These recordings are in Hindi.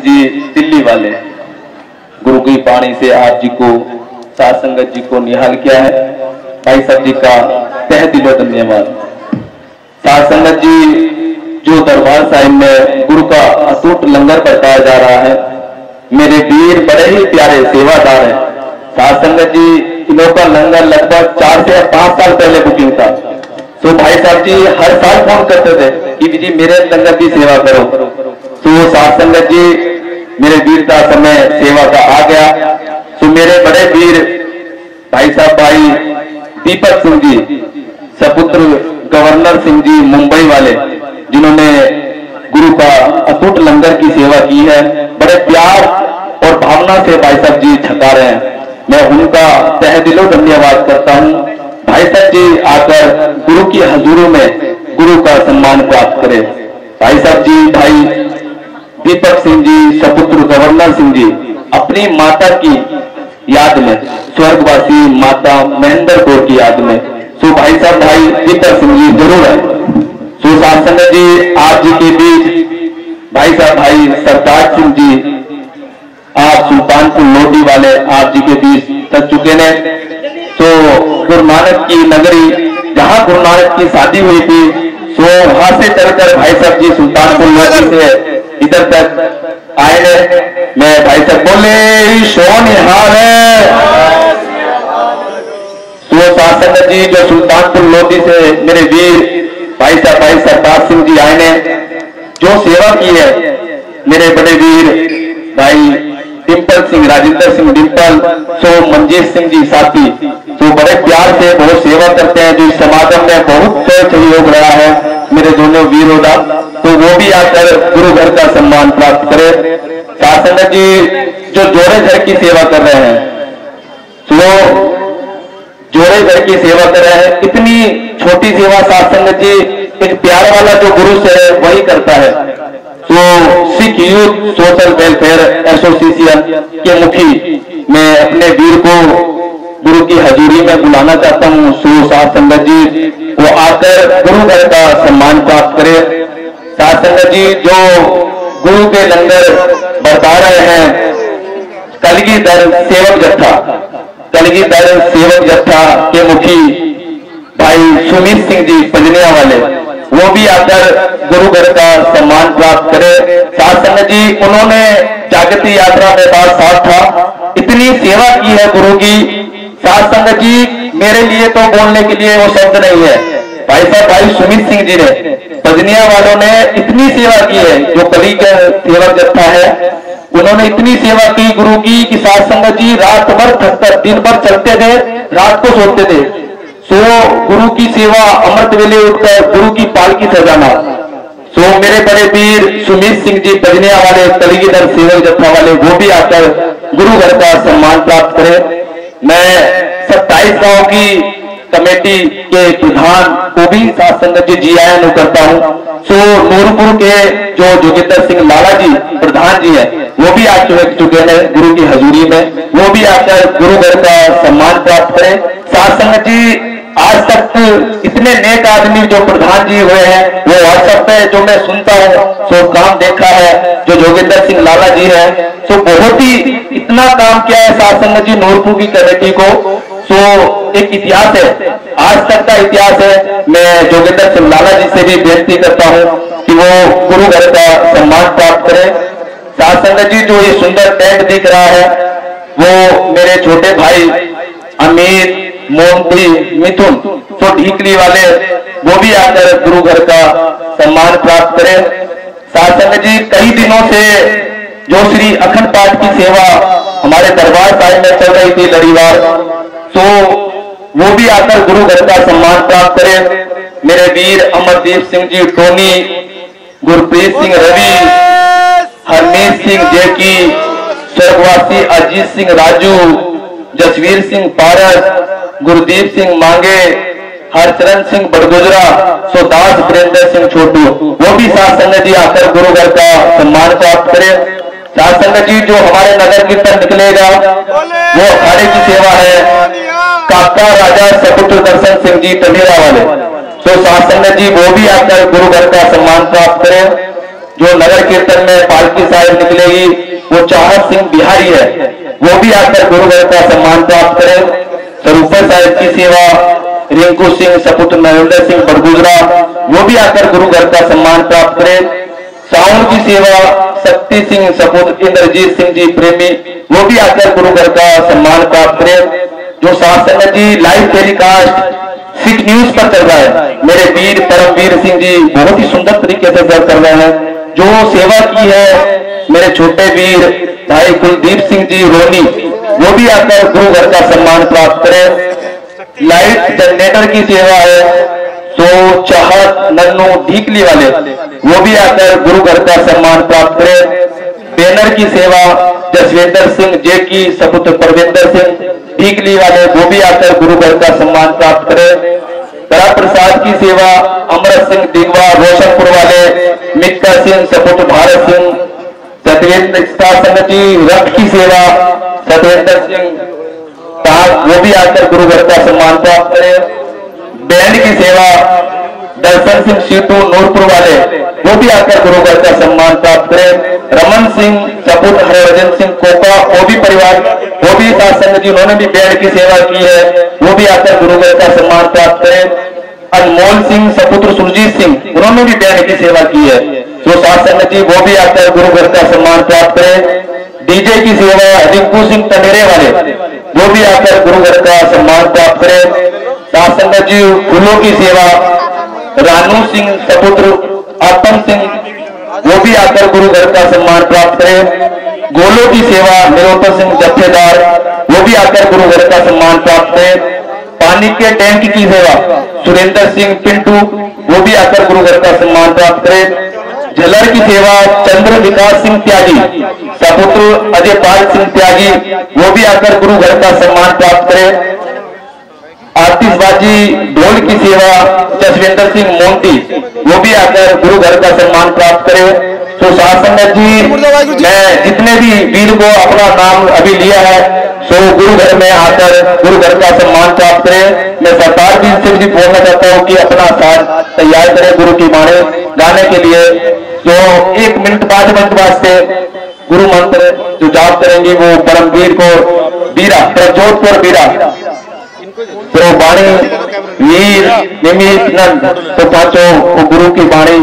जी, दिल्ली वाले। गुरु की पानी से आप जी को सात संगत जी को निहाल किया है। भाई साहब जी का तह दिलो धन्यवाद। सात संगत जी, जो दरबार साहिब में गुरु का अटूट लंगर बरताया जा रहा है, मेरे वीर बड़े ही प्यारे सेवादार हैं। सात संगत जी का लंगर लगभग चार से पाँच साल पहले बुकिंग था। तो भाई साहब जी, हर साल फ़ोन करते थे कि जी मेरे लंगर की सेवा करो। तो सात संगत जी मेरे वीर का समय सेवा का आ गया। तो मेरे बड़े वीर, भाई साहब भाई, दीपक सिंह जी, सपुत्र गवर्नर सिंह जी मुंबई वाले, जिन्होंने गुरु का अटूट लंगर की सेवा की है। बड़े प्यार और भावना से भाई साहब जी छका रहे हैं। मैं उनका तह दिलो धन्यवाद करता हूँ। भाई साहब जी आकर गुरु की हजूरों में गुरु का सम्मान प्राप्त करे। भाई साहब जी, भाई दीपक सिंह जी, सपुत्र गवर्नर सिंह जी, अपनी माता की याद में, स्वर्गवासी माता महेंद्र कौर की याद में। सो भाई साहब, भाई दीपक सिंह जी ज़रूर है। सो शासन जी, आप जी के बीच भाई साहब, भाई सरताज सिंह जी, आप सुल्तानपुर लोटी वाले आप जी के बीच कर चुके ने तो गुरु नानक की नगरी, जहाँ गुरु नानक की शादी हुई थी सो वहाँ से चलकर भाई साहब जी सुल्तानपुर लोटी से इधर तक आए हैं। मैं भाई साहब बोले शोन हाल है। तो शासन जी, जो सुल्तानपुर लोधी से मेरे वीर भाई साहब, भाई सरदार सिंह जी आए ने जो सेवा की है, मेरे बड़े वीर भाई डिम्पल सिंह, राजेंद्र सिंह डिम्पल सो मंजीत सिंह जी साथी तो बड़े प्यार से बहुत सेवा करते हैं, जो इस समागम में बहुत सहयोग रहा है। मेरे दोनों वीरों का तो वो भी आकर गुरु घर का सम्मान प्राप्त करे। शासन जी, जो जोड़े घर की सेवा कर रहे हैं तो जोड़े घर की सेवा कर रहे हैं। इतनी छोटी सेवा सात जी, एक प्यार वाला जो गुरु से है, वही करता है। तो Sikh youth social welfare association के मुखी, मैं अपने वीर को गुरु की हजूरी में बुलाना चाहता हूँ। सो सात संगत जी, वो आकर गुरु घर का सम्मान प्राप्त करे। सात संगत जी, जो गुरु के लंगर बरता रहे हैं कलगी दर सेवक जत्था कलगी दर सेवक जत्था के मुखी भाई सुमित सिंह जी पंजनिया वाले, वो भी आकर गुरु घर का सम्मान प्राप्त करे। सात संगत जी, उन्होंने जागृति यात्रा में बात साथ था। इतनी सेवा की है गुरु की सात संगत जी मेरे लिए तो बोलने के लिए वो शब्द नहीं है। भाई साहब, भाई सुमित सिंह जी ने पजनिया वालों ने इतनी सेवा की है, जो कली का सेवक जत्था है, उन्होंने इतनी सेवा की गुरु की कि सात जी रात भर थककर दिन भर चलते थे, रात को सोते थे। सो गुरु की सेवा अमृत वेले उठकर गुरु की पालकी सजाना। सो मेरे बड़े वीर सुमित सिंह जी पजनिया वाले कलीगीधर सेवक जत्था वाले, वो भी आकर गुरु घर का सम्मान प्राप्त करे। मैं सत्ताईस गाँव की कमेटी के प्रधान को भी सात संगत जी जी आयन करता हूँ। सो, नूरपुर के जो जोगिंदर सिंह लाला जी, प्रधान जी है, वो भी आज आ चुके हैं गुरु की हजूरी में। वो भी आकर गुरु घर का सम्मान प्राप्त करें। सात संगत जी आज तक इतने नेक आदमी जो प्रधान जी हुए हैं, वो व्हाट्सएप पे जो मैं सुनता हूँ सो काम देखा है, जो जोगिंदर सिंह लाला जी है सो बहुत ही इतना काम किया है संगत जी नूरपुर की कमेटी को। सो एक इतिहास है, आज तक का इतिहास है, मैं जोगिंदर सिंह लाला जी से भी बेनती करता हूँ कि वो गुरु घर का सम्मान प्राप्त करें। संगत जी, जो ये सुंदर टेंट दिख रहा है, वो मेरे छोटे भाई अमीर मोहंती मिथुन तो ढीकली वाले, वो भी आकर गुरु घर का सम्मान प्राप्त करें। सात संगत जी, कई दिनों से जो श्री अखंड पाठ की सेवा हमारे दरबार साहिब में चल रही थी लड़ीवार तो वो भी आकर गुरु घर का सम्मान प्राप्त करें। मेरे वीर अमरदीप सिंह जी, टोनी, गुरप्रीत सिंह रवि, हरमीत सिंह जेकी, स्वर्गवासी अजीत सिंह राजू, जसवीर सिंह पारस गुरदीप सिंह मांगे, हरचरण सिंह बड़गुजरा, सुदास वीरेंद्र सिंह छोटू, वो भी सात संगत जी आकर गुरु घर का सम्मान प्राप्त करे। सात संगत जी जो हमारे नगर कीर्तन निकलेगा, वो अखाड़े की सेवा है। काका राजा सपुत्र दर्शन सिंह जी टंडेरा वाले। तो संगत जी वो भी आकर गुरु घर का सम्मान प्राप्त करें। जो नगर कीर्तन में पालकी साहिब निकलेगी, वो चाहत सिंह बिहारी है, वो भी आकर गुरुवर का सम्मान प्राप्त करें। स्वरूपर साहिब की सेवा, रिंकू सिंह, सपुत्र नरेंद्र सिंह बड़गुजरा, वो भी आकर गुरु घर का सम्मान प्राप्त करें। साउंड की सेवा, शक्ति सिंह, सपुत्र इंद्रजीत सिंह जी प्रेमी, वो भी आकर गुरु घर का सम्मान प्राप्त करें। जो शासन जी लाइव टेलीकास्ट सिख न्यूज़ पर चल रहा है, मेरे वीर, परमवीर सिंह जी, बहुत ही सुंदर तरीके से सर्व कर रहे हैं। जो सेवा की है मेरे छोटे वीर भाई कुलदीप सिंह जी रोनी, वो भी आकर गुरु घर का सम्मान प्राप्त करें। लाइट जनरेटर की सेवा है तो चाहत नन्नू ढीकली वाले, वो भी आकर गुरु घर का सम्मान प्राप्त करें। बैनर की सेवा, जसवेंद्र सिंह जे की, सपुत्र परविंदर सिंह ढीकली वाले, वो भी आकर गुरु घर का सम्मान प्राप्त करें। करा प्रसाद की सेवा अमृत सिंह दिगवा रोशनपुर वाले, मिक्का सिंह, सपुत्र भारत सिंह सत्येंद्र संघ जी रथ की सेवा सत्येंद्र सिंह वो भी आकर गुरु घर का सम्मान प्राप्त करें। बैंड की सेवा, दर्शन सिंह सीटू नूरपुर वाले, वो भी आकर गुरुगर का सम्मान प्राप्त करें। रमन सिंह, सपुत हरिवर्धन सिंह कोका वो भी परिवार, वो भी शासन जी उन्होंने भी बैंड की सेवा की है। वो भी आकर गुरुगर का सम्मान प्राप्त करें। अनमोल सिंह, सपुत्र सुरजीत सिंह, उन्होंने भी बैंड की सेवा की है। जो शासन जी वो भी आकर गुरु घर का सम्मान प्राप्त करें। डीजे की सेवा रिंकू सिंह तनेरे वाले, वो भी आकर गुरु घर का सम्मान प्राप्त करें। शासन जी, फूलों की सेवा, रानू सिंह सपुत्र आत्म सिंह, वो भी आकर गुरु घर का सम्मान प्राप्त करें। गोलों की सेवा निरोत्तर सिंह जत्थेदार, वो भी आकर गुरु घर का सम्मान प्राप्त करें। पानी के टैंक की सेवा, सुरेंद्र सिंह पिंटू, वो भी आकर गुरु घर का सम्मान प्राप्त करें। जलर की सेवा चंद्र विकास सिंह त्यागी, सपुत्र अजय पाल सिंह त्यागी, वो भी आकर गुरु घर का सम्मान प्राप्त करें। आतिशबाजी ढोल की सेवा जसविंदर सिंह मोंटी, वो भी आकर गुरु घर का सम्मान प्राप्त करे। तो जी, मैं जितने भी वीर को अपना नाम अभी लिया है, सो गुरु घर में आकर गुरु घर का सम्मान प्राप्त करें। मैं सरकार भी से भी बोलना चाहता हूँ कि अपना साथ तैयार करें गुरु की माने गाने के लिए। जो एक मिनट पाँच मिनट वास्ते गुरु मंत्र जो जाप करेंगे, वो परमवीर को बीरा प्रजोतपुर बीरा। तो बाणी वीर निमित नंद तो पाँचों गुरु की बाणी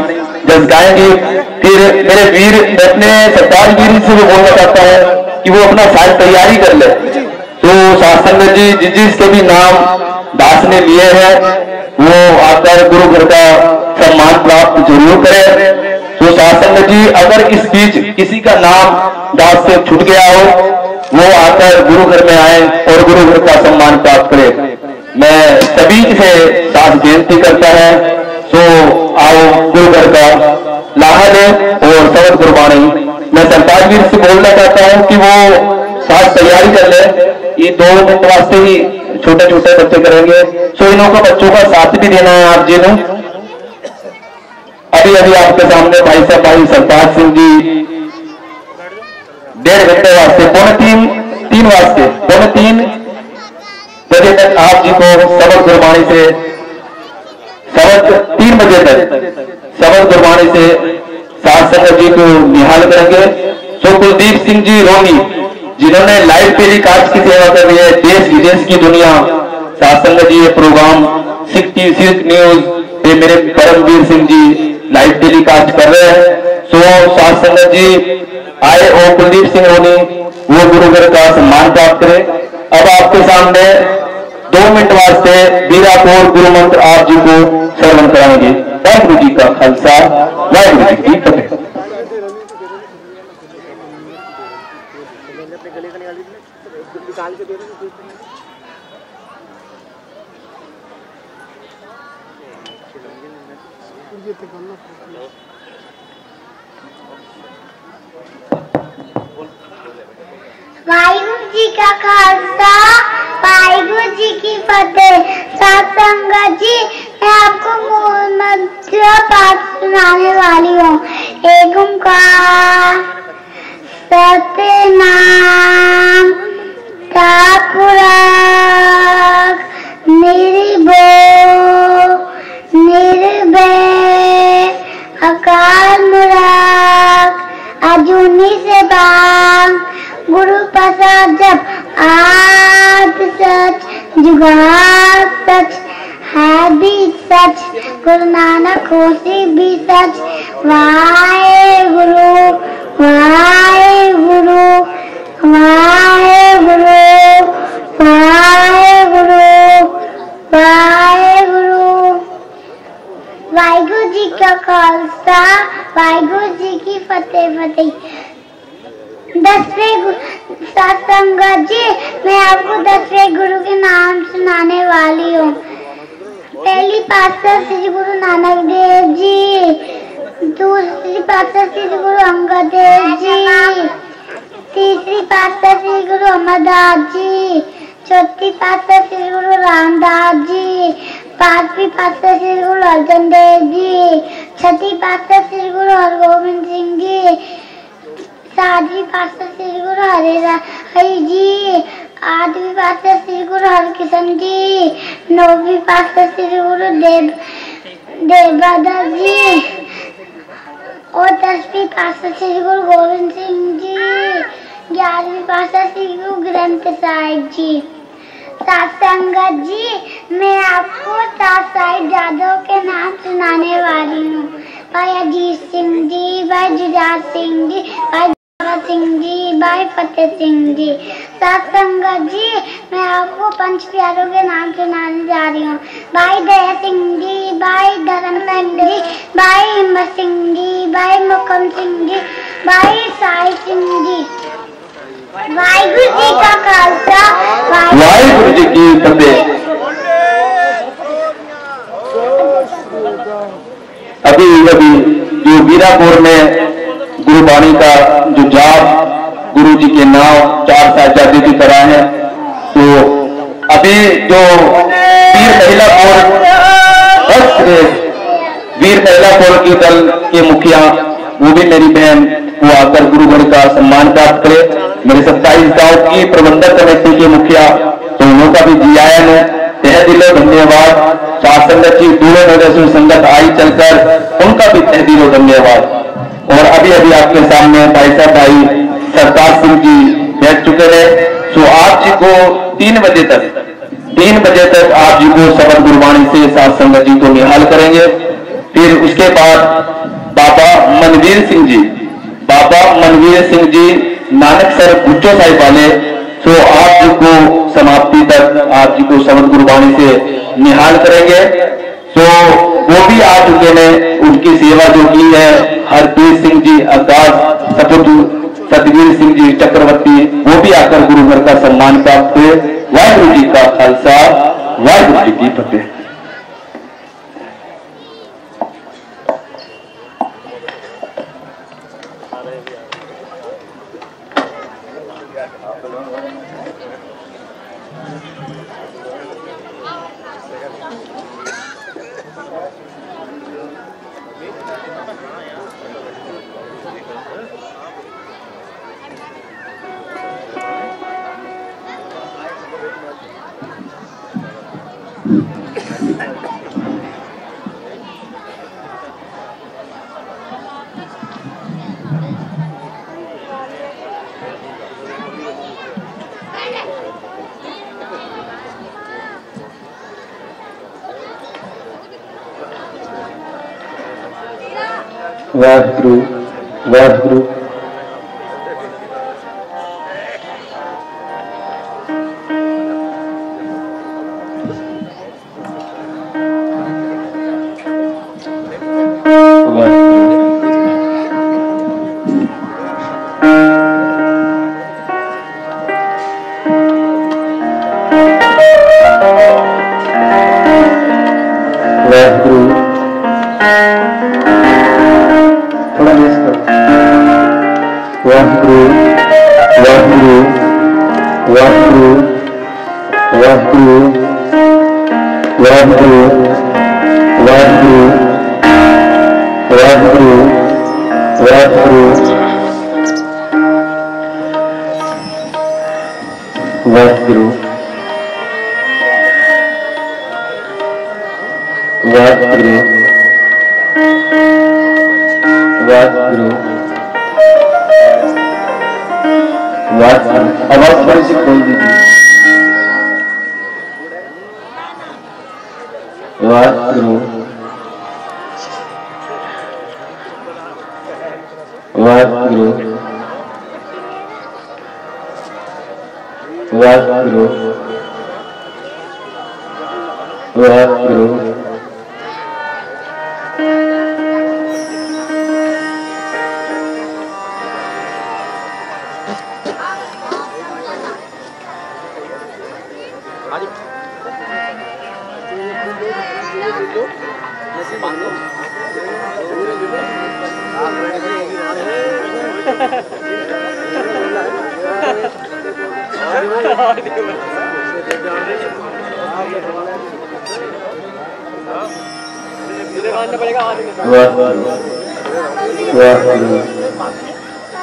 जब गाएँगे, फिर मेरे वीर अपने सरदार वीर से भी बोलना चाहता है कि वो अपना साथ तैयारी कर ले। तो शासन जी, जिस जिसके भी नाम दास ने लिए हैं, वो आकर गुरु घर का सम्मान प्राप्त ज़रूर करें। तो शासन जी, अगर इस बीच किसी का नाम दास से छूट गया हो, वो आकर गुरु घर में आए और गुरु घर का सम्मान प्राप्त करे। मैं सभी से साथ बेनती करता है सो आओ गुरुघर का लाहा दे और सबक गुरबानी मैं सरकार वीर से बोलना चाहता हूँ कि वो साथ तैयारी कर ले। ये दो मिनट वास्ते ही छोटे छोटे बच्चे करेंगे। सो इनों को बच्चों का साथ भी देना है आप जी ने अभी अभी आपके सामने भाई साहब, भाई सरताज सिंह जी। डेढ़ घंटे वास्ते पौने तीन तीन वास्ते पौने तीन। बजे तक आप जी को सबक गुरबाणी से, सबक तीन बजे तक सबक गुरबाणी से सात संगत जी को निहाल करेंगे। सो कुलदीप सिंह जी रोनी जिन्होंने लाइव टेलीकास्ट की सेवा कर रही है, देश विदेश की दुनिया सात जी ये प्रोग्राम न्यूज़ ये मेरे परमवीर सिंह जी लाइव टेलीकास्ट कर रहे हैं। सो सात संगत जी, आए ओ कुलदीप सिंह होनी वो गुरुगर का सम्मान प्राप्त करें। अब आपके सामने दो मिनट वास्ते बीरापुर गुरु मंत्र आप जी को श्रवण कराएँगे। वाहगुरु जी का खालसा, वाहगुरु जी की फतेह। वाहिगुरु जी का खालसा, वाहिगुरु जी की फतेह। जी, मैं आपको मूल मंत्र पाठ सुनाने वाली हूँ। एक ओंकार। सतनाम तापुराग निर्भो निर्भय अकाल मुराद मेरे बांग, गुरु प्रसाद जब आद सच, जुगाड़ सच, है भी सच, गुरु नानक होशी भी सच, वाहे गुरु वाहे गुरु वाहे गुरु वाहे गुरु वाहे गुरु वाहिगुरु जी का खालसा वाहिगुरु जी की फतेह फतेह दसवें गु- जी मैं आपको दसवें गुरु के नाम सुनाने वाली हूँ पहली पातशाह श्री गुरु नानक देव जी दूसरी पातशाह श्री गुरु अंगद देव जी तीसरी पातशाह श्री गुरु अमरदास जी चौथी पातशाह श्री गुरु रामदास जी पांचवी पातशाह श्री गुरु अर्जन देव जी छठी पातशाह श्री गुरु हरगोविंद सिंह जी सातवीं पातशाह श्री गुरु हरे हरि जी आठवीं पातशाह श्री गुरु हरकिशन जी नौवीं पातशाह श्री गुरु देव देवदास जी और दसवीं पातशाह श्री गुरु गोविंद सिंह जी ग्यारहवीं पातशाह श्री गुरु ग्रंथ साहिब जी। सत्संगत जी, मैं आपको सात साहिब जादव के नाम सुनाने वाली हूँ। भाई अजीत सिंह जी, भाई जुजात सिंह जी, भाई सिंह जी, भाई फतेह सिंह जी। सत्संगत जी, मैं आपको पंच प्यारों के नाम सुनाने जा रही हूँ। भाई दया सिंह जी, भाई धर्म सिंह जी, भाई हिम्मत सिंह जी, भाई मुकम सिंह जी, भाई साई सिंह जी। वाहिगुरु जी का जी की फतेह अभी अभी जो वीरापुर में गुरुबाणी का जो जाप गुरु जी के नाम चार साहबजादे की तरह है तो अभी जो वीर महिला कोर वीर महिला कोर की दल के मुखिया, वो भी मेरी बहन, वो आकर गुरुगढ़ का सम्मान प्राप्त करे। मेरे सत्ताईस गाँव की प्रबंधक कमेटी के मुखिया तो उनका भी जी आया है। तह दिलो धन्यवाद। संगत जी दूर नगर से संगत आई चलकर, उनका भी तह दिलो धन्यवाद। और अभी अभी आपके सामने भाई साहब, भाई सरदार सिंह जी बैठ चुके हैं। सो आप जी को तीन बजे तक, तीन बजे तक आप जी को शबद गुरबाणी से सात संगत जी को निहाल करेंगे। फिर उसके बाद बाबा मनवीर सिंह जी, बाबा मनवीर सिंह जी नानक सर भुच्चो साहिब वाले तो आप जी को समाप्ति तक आप जी को शबद गुरबाणी से निहाल करेंगे। तो वो भी आ चुके हैं, उनकी सेवा जो की है, हरप्रीत सिंह जी अरदास सपुत सतवीर सिंह जी चक्रवर्ती, वो भी आकर गुरु घर का सम्मान प्राप्त हुए। वाहिगुरु जी का खालसा, वाहिगुरु जी की फतेह।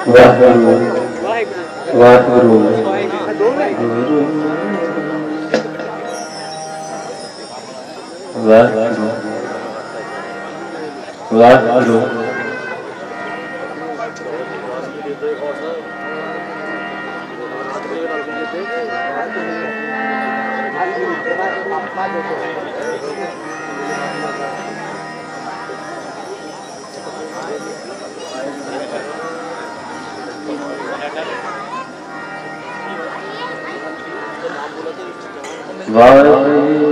Waheguru Waheguru Waheguru Waheguru Thank you. Vale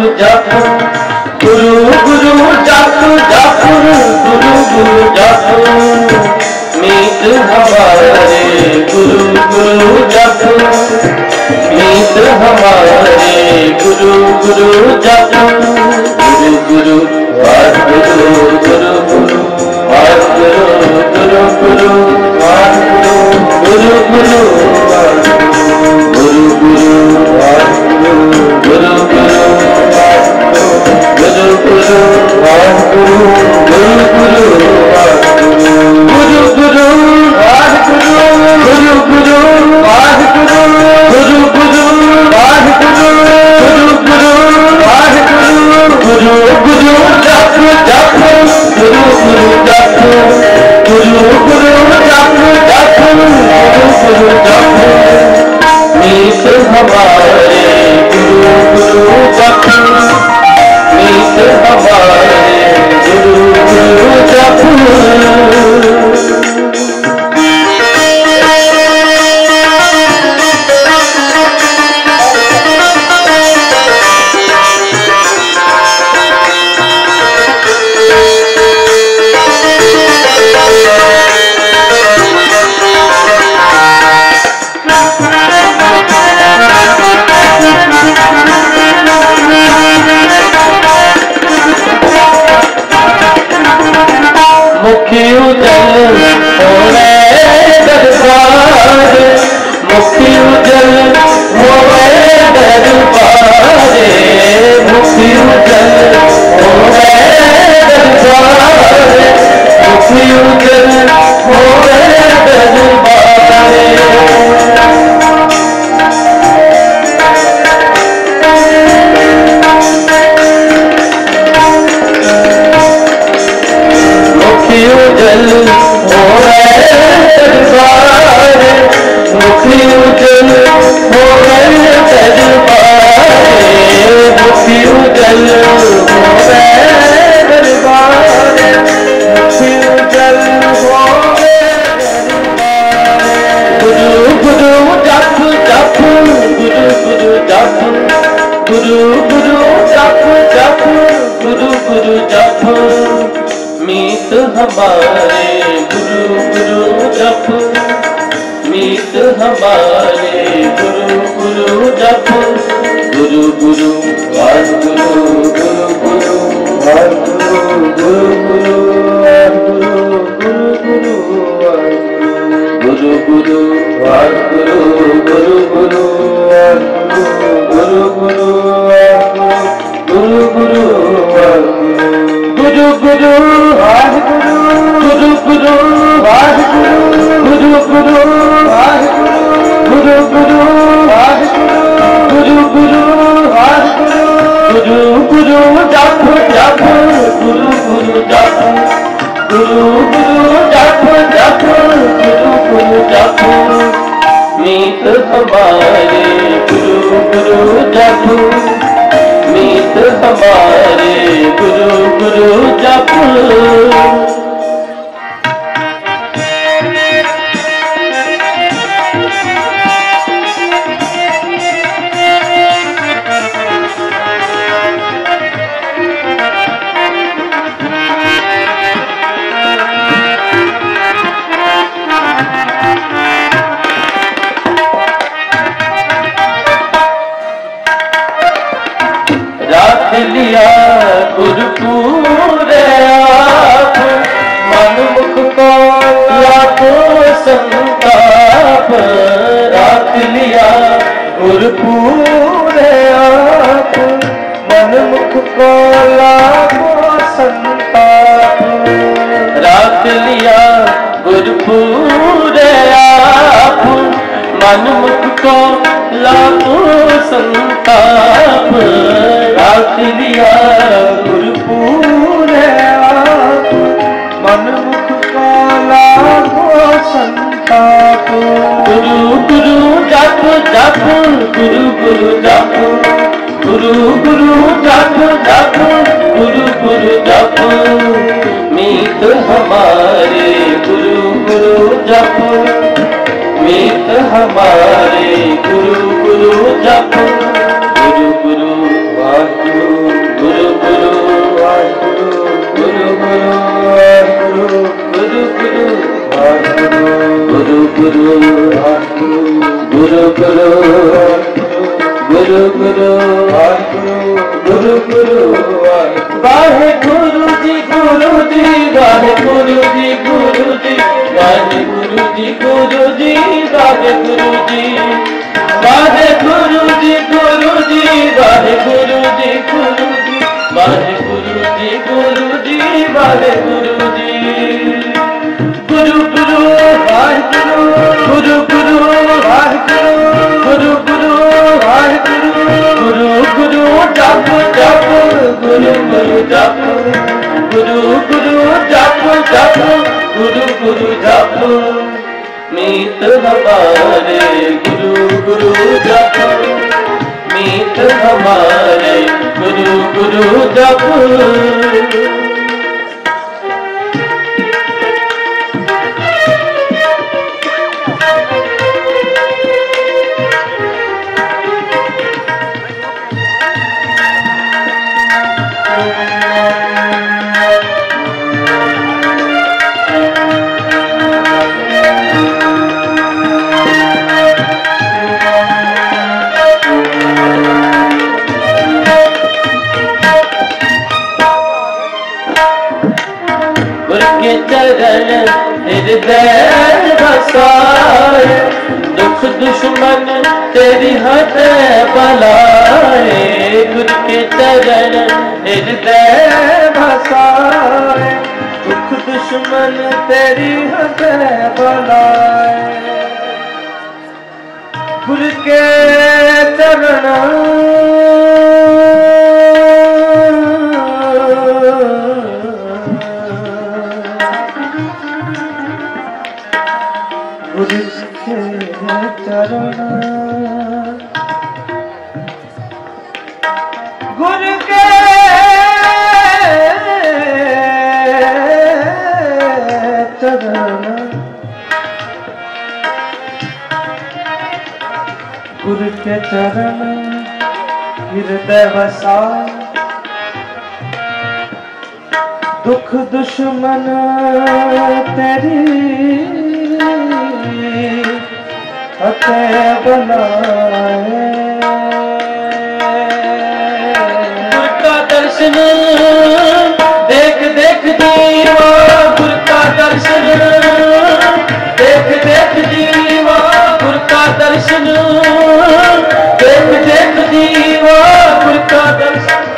जप ਤੇਰੀ ਅਤੇ ਬਨਾਏ ਗੁਰ ਕਾ ਦਰਸ਼ਨ ਦੇਖ ਦੇਖ ਜੀਵਾ ਗੁਰ ਕਾ ਦਰਸ਼ਨ ਦੇਖ ਦੇਖ ਜੀਵਾ ਗੁਰ ਕਾ ਦਰਸ਼ਨ ਦੇਖ ਦੇਖ ਜੀਵਾ ਗੁਰ ਕਾ ਦਰਸ਼ਨ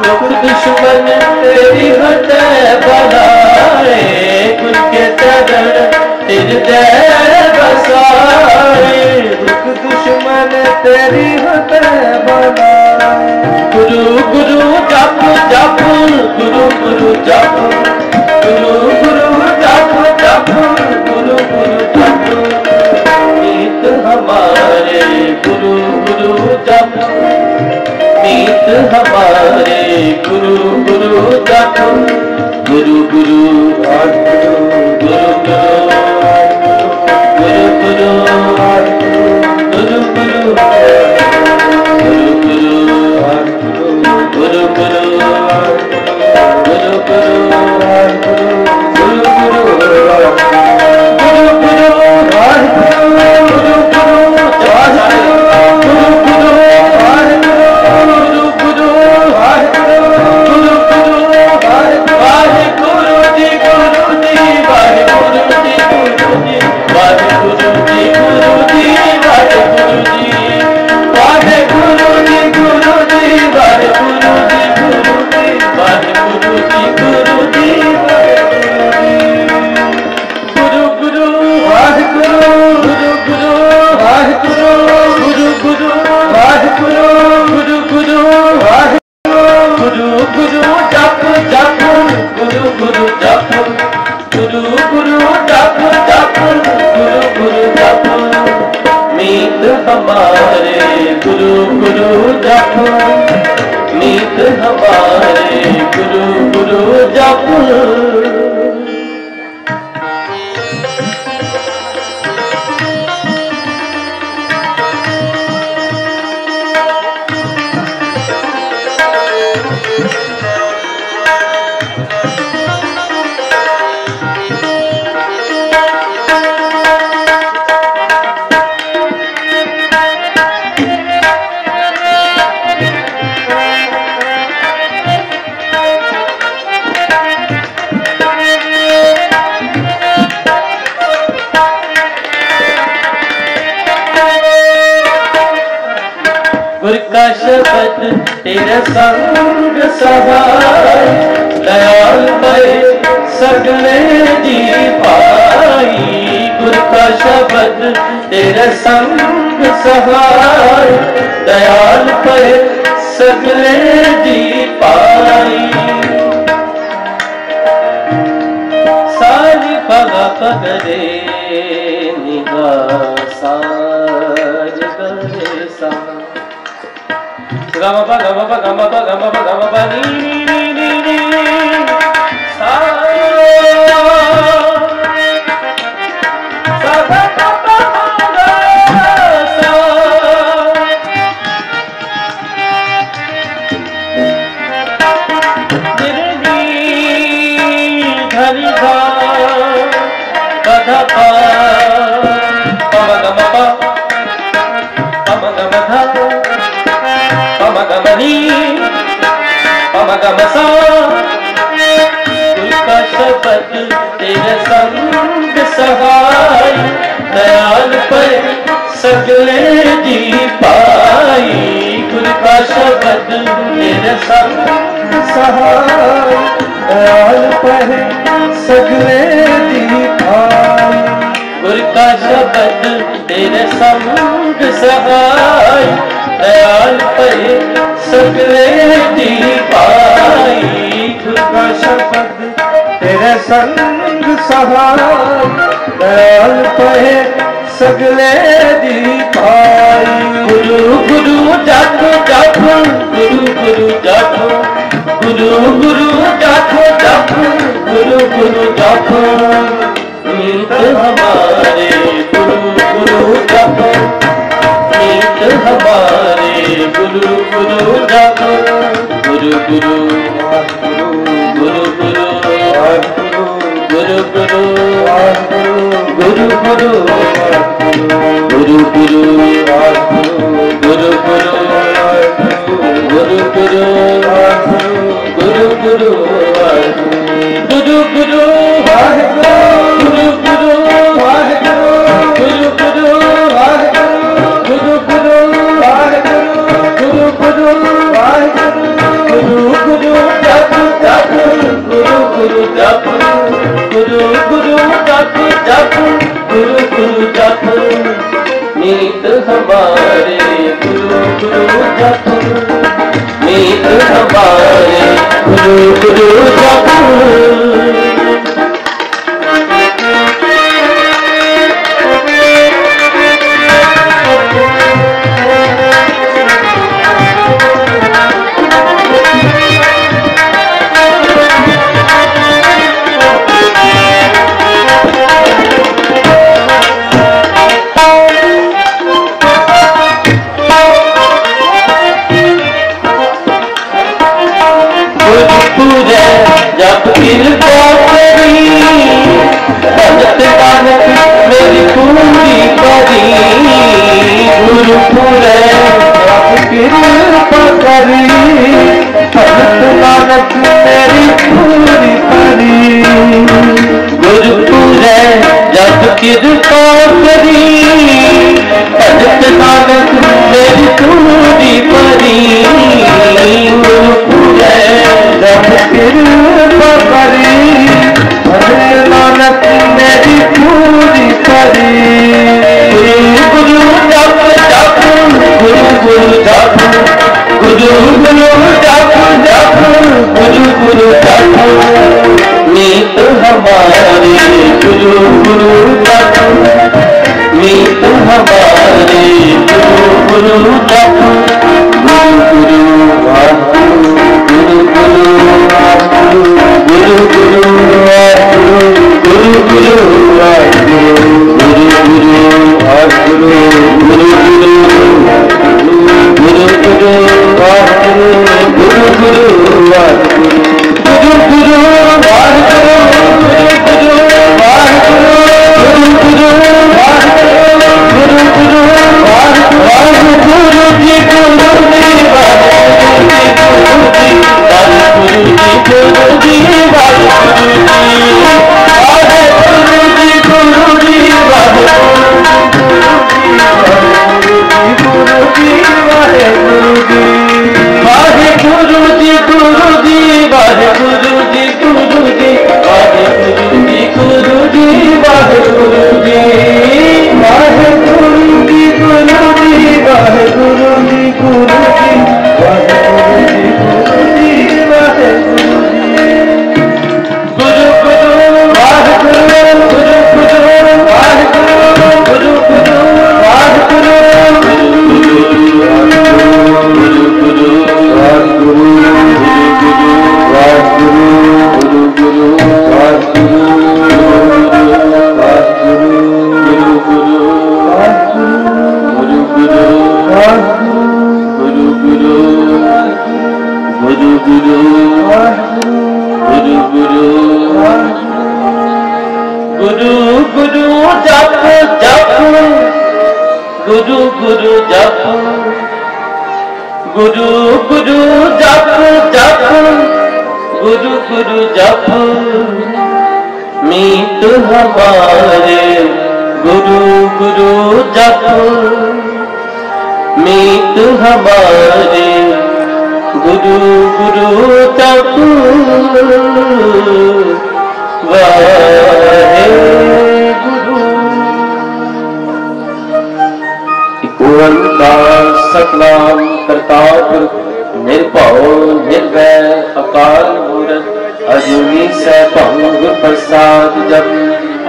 दुख दुश्मन तेरी हृदय बनाए गुर के चरण हृदय बसाए। दुश्मन तेरी हृदय बनाए। गुरु गुरु, जप जप, गुरु गुरु, जप। गुरु गुरु, जप जप, गुरु गुरु, जप। मीत हमारे गुरु गुरु, जप। मीत हमारे गुरु गुरु जप गुरु गुरु गुरु गुरु 哎 हमारे गुरु गुरु जापो नीत हमारे गुरु गुरु जापो గమ గమ గమ గమ గమ ਭਾਈ ਦਇਆਲ ਭਈ ਸਗਲੇ ਦੀ ਭਾਈ। ਖੁਦਾ ਸ਼ਬਦ ਤੇਰੇ ਸੰਗ ਸਹਾਰਾ। ਦਇਆਲ ਭਈ ਸਗਲੇ ਦੀ ਭਾਈ। ਗੁਰੂ ਗੁਰੂ ਜਪ ਜਪ। ਗੁਰੂ ਗੁਰੂ ਜਪ। ਗੁਰੂ ਗੁਰੂ ਜਪ ਜਪ। ਗੁਰੂ ਗੁਰੂ ਜਪ। ਮੀਤ ਹਮ ਗੁਰੂ ਗੁਰੂ ਵਾਹਿਗੁਰੂ ਗੁਰੂ ਗੁਰੂ ਗੁਰੂ ਗੁਰੂ ਵਾਹਿਗੁਰੂ ਗੁਰੂ ਗੁਰੂ ਵਾਹਿਗੁਰੂ ਗੁਰੂ ਗੁਰੂ ਗੁਰੂ ਗੁਰੂ ਵਾਹਿਗੁਰੂ ਗੁਰੂ ਗੁਰੂ ਵਾਹਿਗੁਰੂ ਗੁਰੂ ਗੁਰੂ ਵਾਹਿਗੁਰੂ ਗੁਰੂ ਗੁਰੂ ਵਾਹਿਗੁਰੂ ਗੁਰੂ ਜਪ, ਗੁਰੂ ਗੁਰੂ ਜਪ ਜਪ, ਗੁਰੂ ਗੁਰੂ ਜਪ। ਨੀਤ ਹਮਾਰੇ ਗੁਰੂ ਗੁਰੂ ਜਪ ਨੀਤ ਹਮਾਰੇ ਗੁਰੂ ਗੁਰੂ ਜਪ। किसको करी? सजत सागर मेरी सूरी परी। मेरी पूरी परी। गुरु जप जप, गुरु गुरु जप। गुरु गुरु जप जप। गुरु गुरु जप। नीत हमारे गुरु गुरु जप नीत हमारे गुरु गुरु जप गुरु गुरु गुरु गुरु गुरु गुरु गुरु गुरु गुरु गुरु गुरु गुरु गुरु गुरु गुरु गुरु गुरु गुरु Guru Ji, Hare Guru Ji, কুরুদি বাহে কুরুদি কুরুদি বাহে কুরুদি কুরুদি বাহে কুরুদি বাহে কুরুদি কুরুদি বাহে কুরুদি কুরুদি বাহে কুরুদি কুরুদি বাহে কুরুদি गुरु जप, गुरु गुरु जप जप, गुरु गुरु जप। मीत हमारे गुरु गुरु जप, मीत हमारे गुरु गुरु जप। वाहे ओंकार सतनाम करतार निर्भव निर्भय अकाल मूरत। अजूनी से भंग प्रसाद जब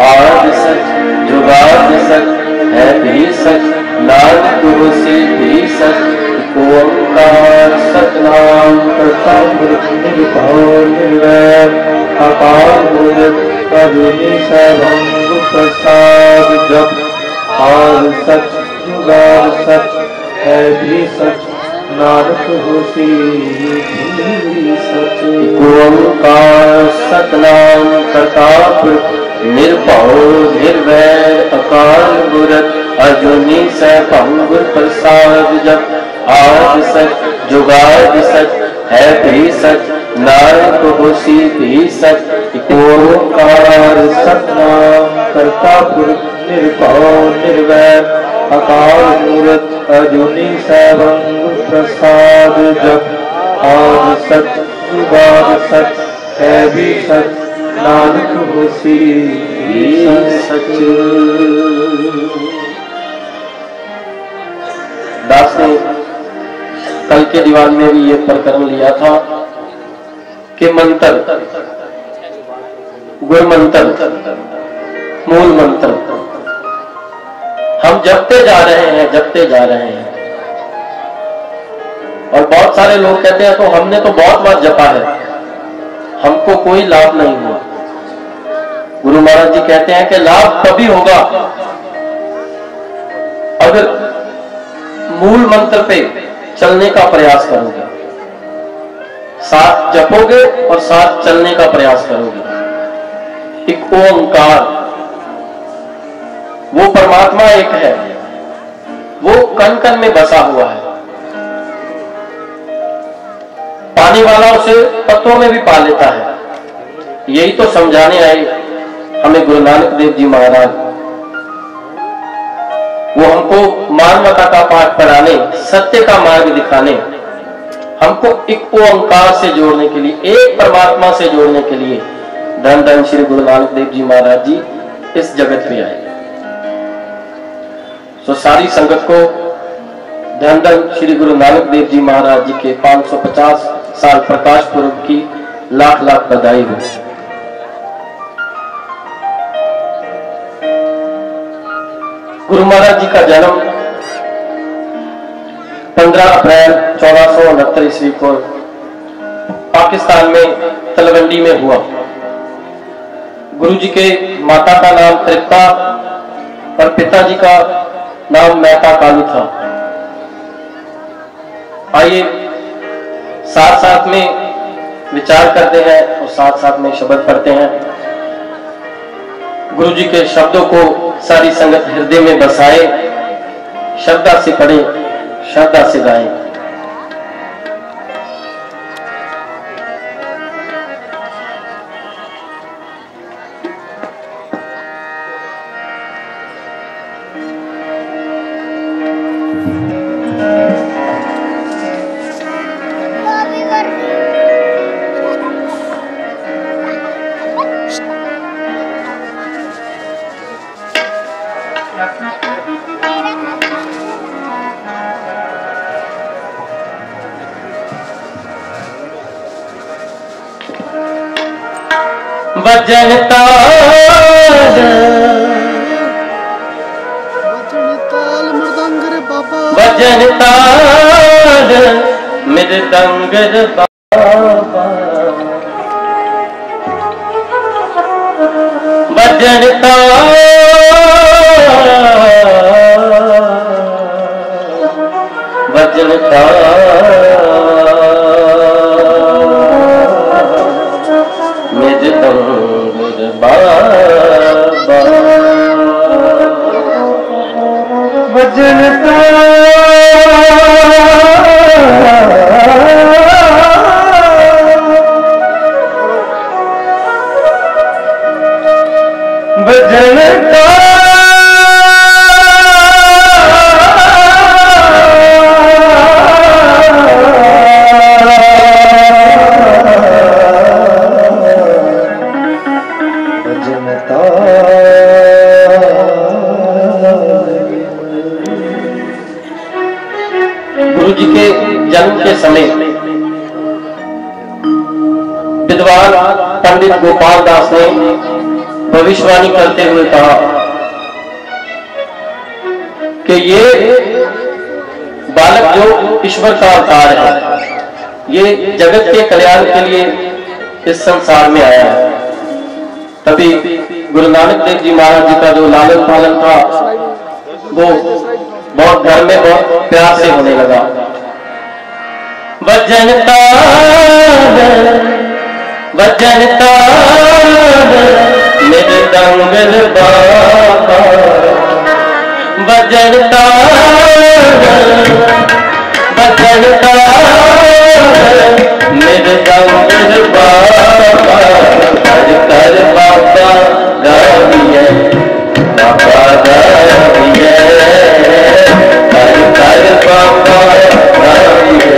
आद सच जुगाद सच है भी सच नानक से भी सच ओंकार सतनाम करतार निर्भव निर्भय अकाल मूरत। अजूनी से प्रसाद जब आद सच जुगाद सच भी सच नानक होसी सच। ओंकार सतनाम प्रताप, निर्भव, निर्वैर, अकाल गुरत अजुनी सभंग प्रसाद जब आद सच, जुगाद सच, है भी सच नानक होसी भी सच। ओंकार सतनाम करताप निर्भव, निर्वैर अकाल मूरत अजुनी सैभंग प्रसाद जप। आद सच जुगाद सच है भी सच नानक होसी सच। दास ने कल के दीवान में भी ये प्रकरण लिया था कि मंत्र गुर मंत्र, मूल मंत्र हम जपते जा रहे हैं, जपते जा रहे हैं। और बहुत सारे लोग कहते हैं तो हमने तो बहुत बार जपा है। हमको कोई लाभ नहीं हुआ। गुरु महाराज जी कहते हैं कि लाभ तभी होगा। अगर मूल मंत्र पे चलने का प्रयास करोगे, साथ जपोगे और साथ चलने का प्रयास करोगे, एक ओंकार वो परमात्मा एक है। वो कन कन में बसा हुआ है। पानी वाला उसे पत्तों में भी पा लेता है। यही तो समझाने आए हमें गुरु नानक देव जी महाराज। वो हमको मानवता का पाठ पढ़ाने, सत्य का मार्ग दिखाने, हमको एक ओंकार से जोड़ने के लिए, एक परमात्मा से जोड़ने के लिए धन धन श्री गुरु नानक देव जी महाराज जी इस जगत पे आए। तो सारी संगत को धन धन श्री गुरु नानक देव जी महाराज जी के 550 साल प्रकाश पूर्व की लाख लाख बधाई हो। गुरु महाराज जी का जन्म 15 अप्रैल चौदह सौ उनहत्तर ईस्वी को पाकिस्तान में तलवंडी में हुआ। गुरु जी के माता का नाम तृप्ता और पिताजी का नाम मेहता कालू था। आइए साथ साथ में विचार करते हैं और साथ साथ में शब्द पढ़ते हैं। गुरु जी के शब्दों को सारी संगत हृदय में बसाए, श्रद्धा से पढ़े, श्रद्धा से गाएँ। पंडित गोपाल दास ने भविष्यवाणी करते हुए कहा कि ये बालक जो ईश्वर का अवतार है, ये जगत के कल्याण के लिए इस संसार में आया है। तभी गुरु नानक देव जी महाराज जी का जो लालन पालन था, वो बहुत घर में बहुत प्यार से होने लगा। वजनता वजनता मेरे दंगल बाबा। वजनता वजनता मेरे दंगल बाबा। कर बाबा गाविए बाबा गाविए कर बाबा गाविए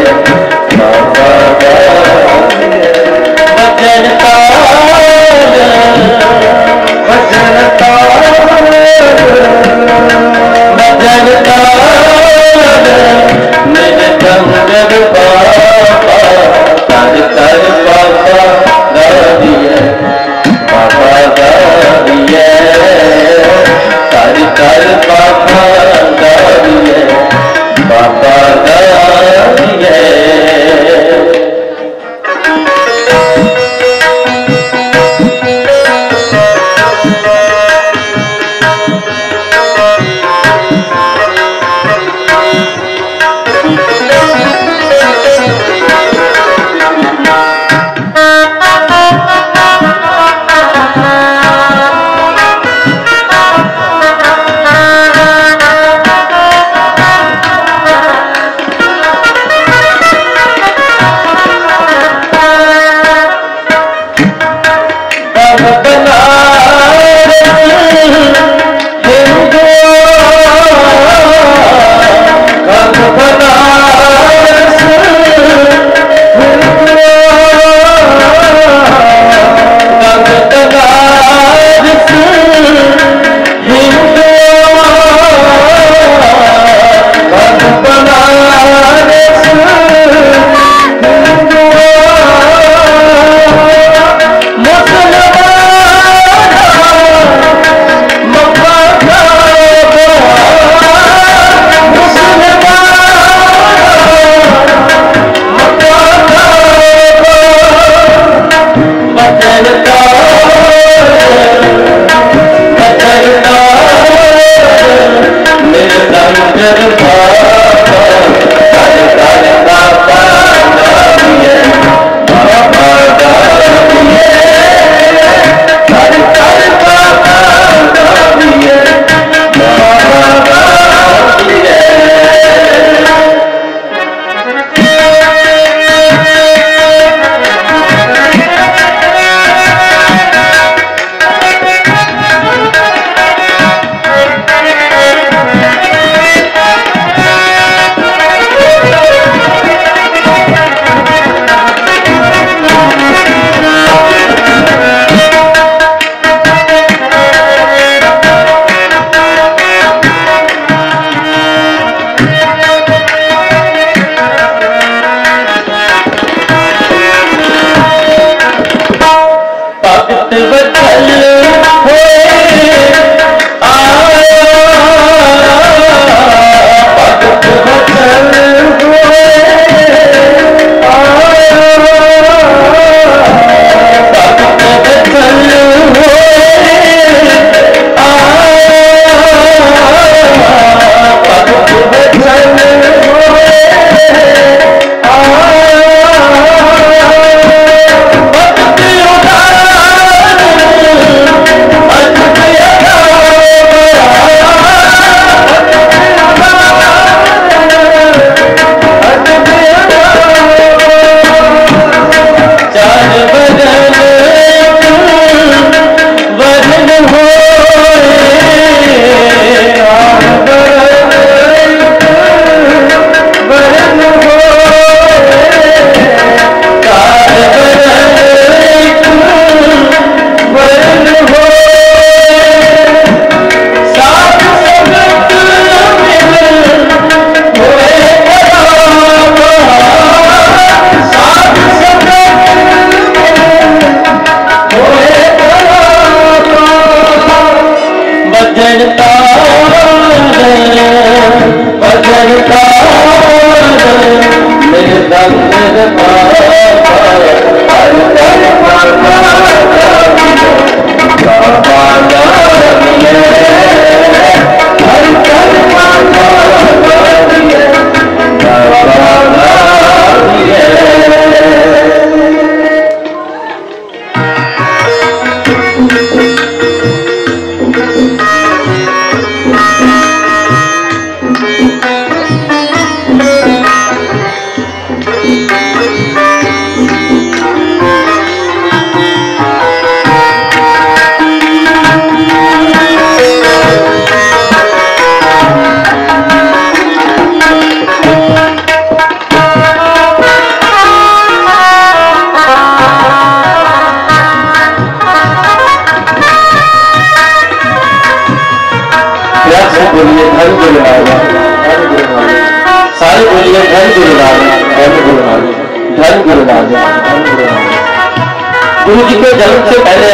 गुरु जी के जन्म से पहले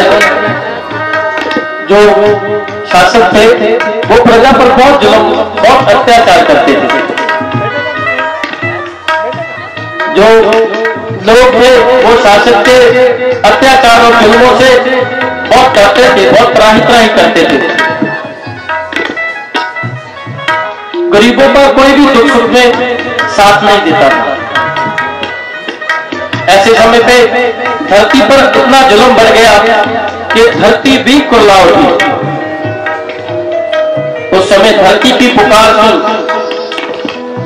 जो शासक थे, वो प्रजा पर बहुत जुल्म, बहुत अत्याचार करते थे। जो लोग थे, वो शासक के अत्याचार और जुल्मों से बहुत डरते थे, बहुत त्राही त्राही करते थे। गरीबों का कोई भी दुख सुख में साथ नहीं देता था। ऐसे समय पे धरती पर इतना जुल्म बढ़ गया कि धरती भी कुरला उठी। उस समय धरती की पुकार सुन,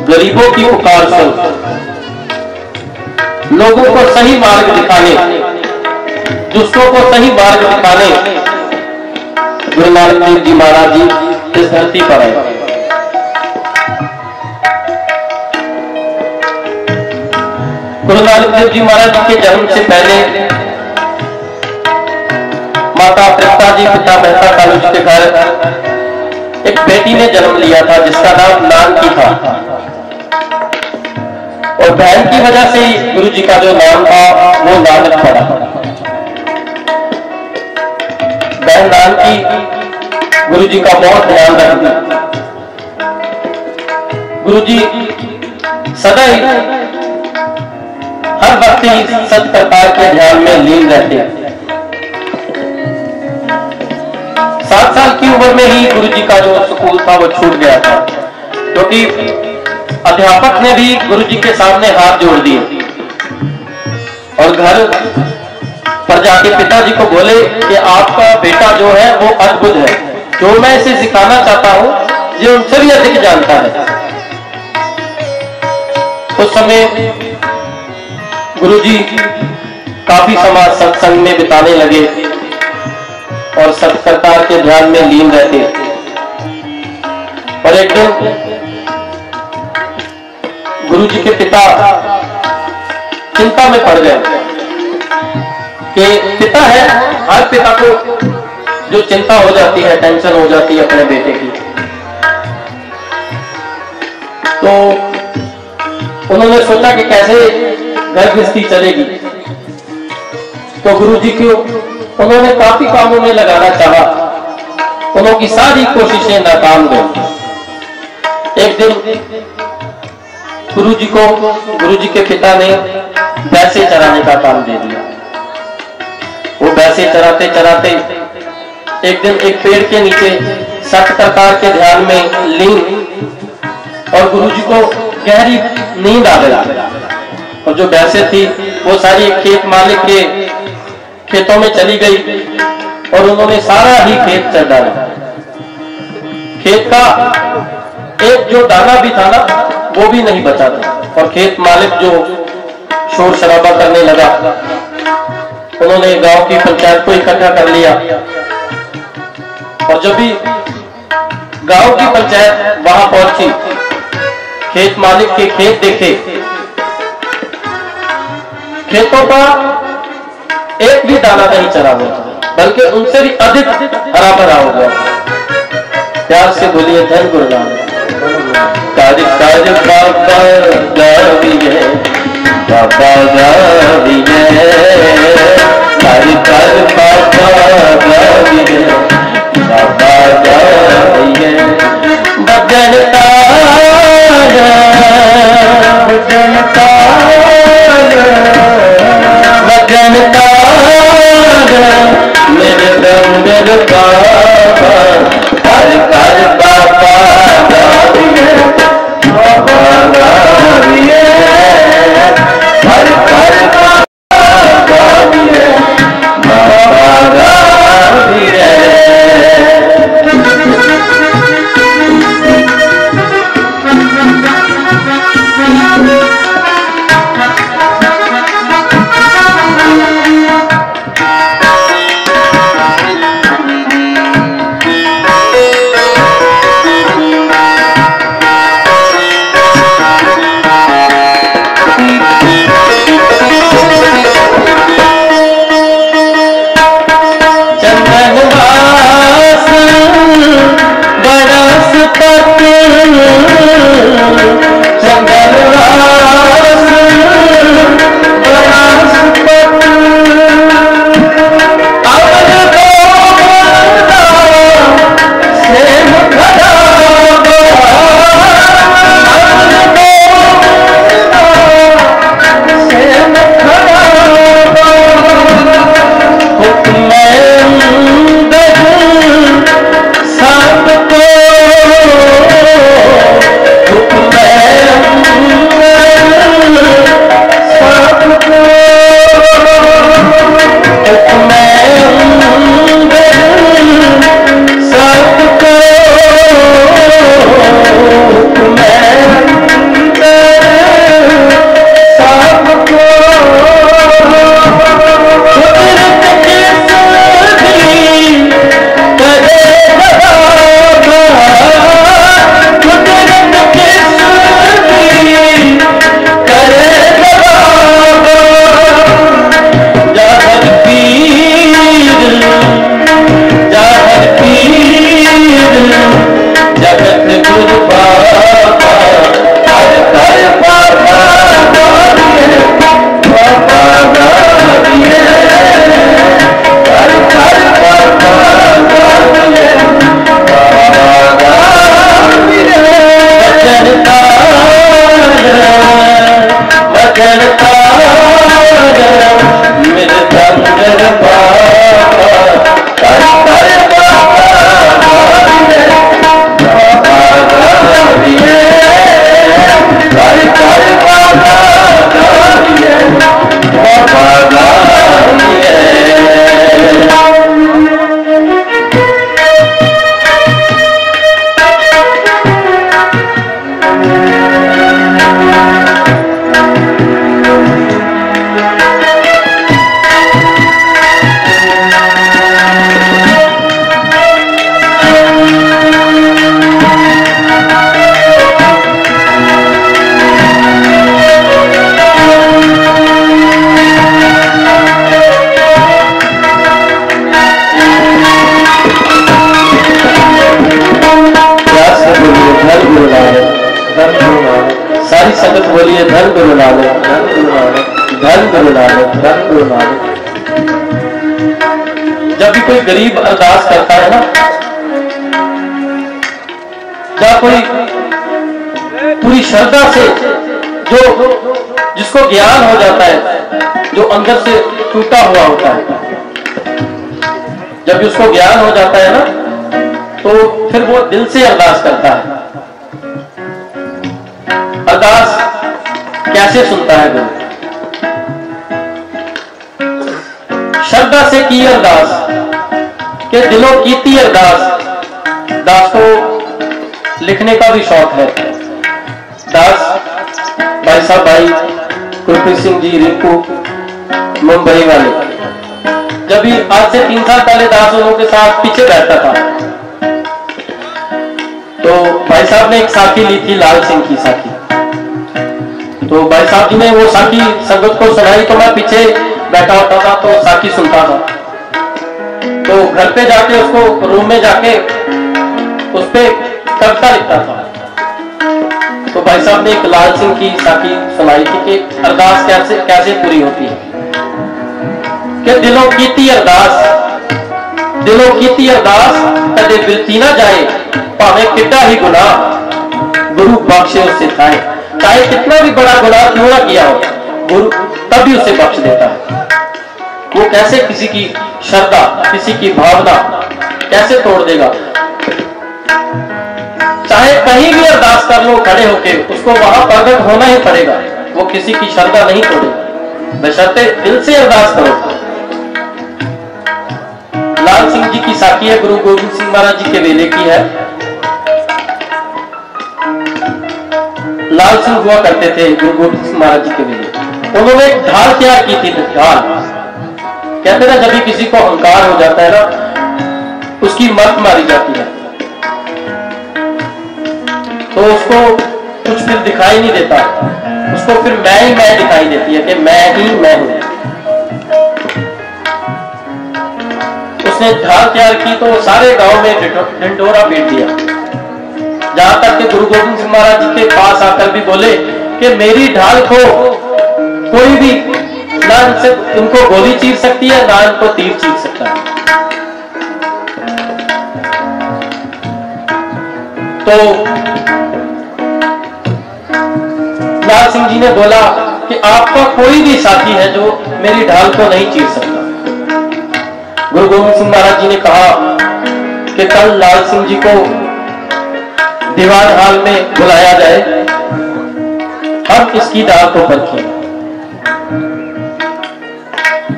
गरीबों की पुकार सुन, लोगों को सही मार्ग दिखाने, दूसरों को सही मार्ग दिखाने गुरु नानक देव जी महाराज जी इस धरती पर आए। गुरु नानक देव जी महाराज के जन्म से पहले माता तृप्ता जी, पिता मेहता कालू जी के घर एक बेटी ने जन्म लिया था, जिसका नाम नानकी था। और बहन की वजह से गुरु जी का जो नाम था, वो नानक पड़ा बहन नानकी, गुरु जी का बहुत ध्यान रखती। गुरु जी सदा ही हर वक्त ही सत प्रकार के ध्यान में लीन रहते सात साल की उम्र में ही गुरु जी का जो स्कूल था, वो छूट गया था। क्योंकि अध्यापक ने भी गुरु जी के सामने हाथ जोड़ दिए। और घर पर जाके पिताजी को बोले कि आपका बेटा जो है, वो अद्भुत है। जो मैं इसे सिखाना चाहता हूँ, ये उनसे भी अधिक जानता है। उस समय गुरुजी काफ़ी समाज सत्संग में बिताने लगे और सत्कर्तार के ध्यान में लीन रहते। और एक दिन गुरु जी के पिता चिंता में पड़ गए कि पिता है, हर पिता को जो चिंता हो जाती है, टेंशन हो जाती है अपने बेटे की। तो उन्होंने सोचा कि कैसे गृहस्थी चलेगी? तो गुरु जी को उन्होंने काफ़ी कामों में लगाना चाहा। उन्होंने सारी कोशिशें नाकाम गई। एक दिन गुरु जी को गुरु जी के पिता ने पैसे चराने का काम दे दिया। वो पैसे चराते चराते एक दिन एक पेड़ के नीचे सत प्रकार के ध्यान में लीन और गुरु जी को गहरी नींद आ गई। और जो भैंसे थी, वो सारी खेत मालिक के खेतों में चली गई और उन्होंने सारा ही खेत चल डाला। खेत का एक जो दाना भी था ना, वो भी नहीं बचा था। और खेत मालिक जो शोर शराबा करने लगा, उन्होंने गाँव की पंचायत को इकट्ठा कर लिया। और जब भी गाँव की पंचायत वहाँ पहुँची, खेत मालिक के खेत देखे खेतों का एक भी दाना नहीं चरा हुआ बल्कि उनसे भी अधिक हरा भरा हो गया प्यार से बोलिए, धन गुरु नानक काज काज बाबा गावी है, बाबा गावी है। काज काज बाबा गावी है, बाबा गावी है। बदन तारा बदन तारा मेरे दम मेरे बाबा हर कर बाबा गावी है बाबा गावी है हुआ होता है। जब उसको ज्ञान हो जाता है ना तो फिर वो दिल से अरदास करता है। अरदास कैसे सुनता है गुरु श्रद्धा से की अरदास, के दिलों कीती अरदास। दास को लिखने का भी शौक है। दास, भाई साहब, भाई गुरप्रीत सिंह जी, रिंकू मुंबई वाले। जब आज से तीन साल पहले दास लोगों के साथ पीछे बैठता था तो भाई साहब ने एक साखी ली थी, लाल सिंह की साखी। तो भाई साहब जी ने वो साखी संगत को सुनाई तो मैं पीछे बैठा होता था तो साखी सुनता था। तो घर पे जाके उसको रूम में जाके उस पर कविता लिखता था। तो भाई साहब ने एक लाल सिंह की साखी सुनाई थी कि अरदास कैसे कैसे पूरी होती है। कि दिलों कीती अरदास दिलों अरदास, कदे बिलती ना जाए, भावे कितना ही गुनाह। गुरु बख्शे उससे खाए। चाहे कितना भी बड़ा गुनाह क्यों ना किया हो, गुरु तभी उसे बख्श देता है। वो कैसे किसी की श्रद्धा, किसी की भावना कैसे तोड़ देगा? चाहे कहीं भी अरदास कर लो, खड़े होके, उसको वहाँ प्रकट होना ही पड़ेगा। वो किसी की श्रद्धा नहीं तोड़ेगा। बशर्ते दिल से अरदास करो। जी की साखी है, गुरु गोविंद सिंह महाराज जी के वेले की है। लाल सिंह हुआ करते थे गुरु गोविंद सिंह महाराज जी के वेले उन्होंने एक ढाल तैयार की थी ढाल। कहते ना जब भी किसी को अहंकार हो जाता है ना, उसकी मत मारी जाती है। तो उसको कुछ फिर दिखाई नहीं देता। उसको फिर मैं ही मैं दिखाई देती है कि मैं ही मैं हूँ। उसने ढाल तैयार की तो सारे गाँव में ढिंडोरा पीट दिया। जहाँ तक कि गुरु गोविंद सिंह महाराज जी के पास आकर भी बोले कि मेरी ढाल को कोई भी ना इनसे इनको गोली चीर सकती है, ना इनको तीर चीर सकता है। तो लाल सिंह जी ने बोला कि आपका कोई भी साथी है जो मेरी ढाल को नहीं चीर सकता। गुरु गोविंद सिंह महाराज जी ने कहा कि कल लाल सिंह जी को दीवार हाल में बुलाया जाए। हम इसकी डाल को परखें।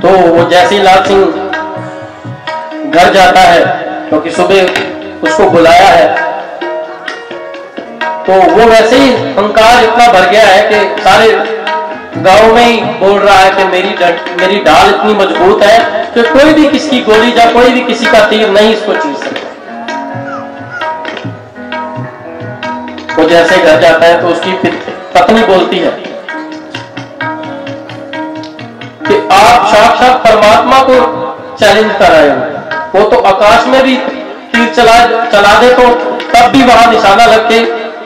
तो वो जैसे ही लाल सिंह घर जाता है, क्योंकि तो सुबह उसको बुलाया है तो वो वैसे ही अहंकार इतना भर गया है कि सारे गाँव में ही बोल रहा है कि मेरी मेरी डाल इतनी मज़बूत है कि कोई भी किसी गोली या कोई भी किसी का तीर नहीं इसको चीर सकता। वो जैसे घर जाता है तो उसकी पत्नी बोलती है कि आप साक्षात परमात्मा को चैलेंज कर रहे हो। वो तो आकाश में भी तीर चला चला दे तो तब भी वहाँ निशाना लग के,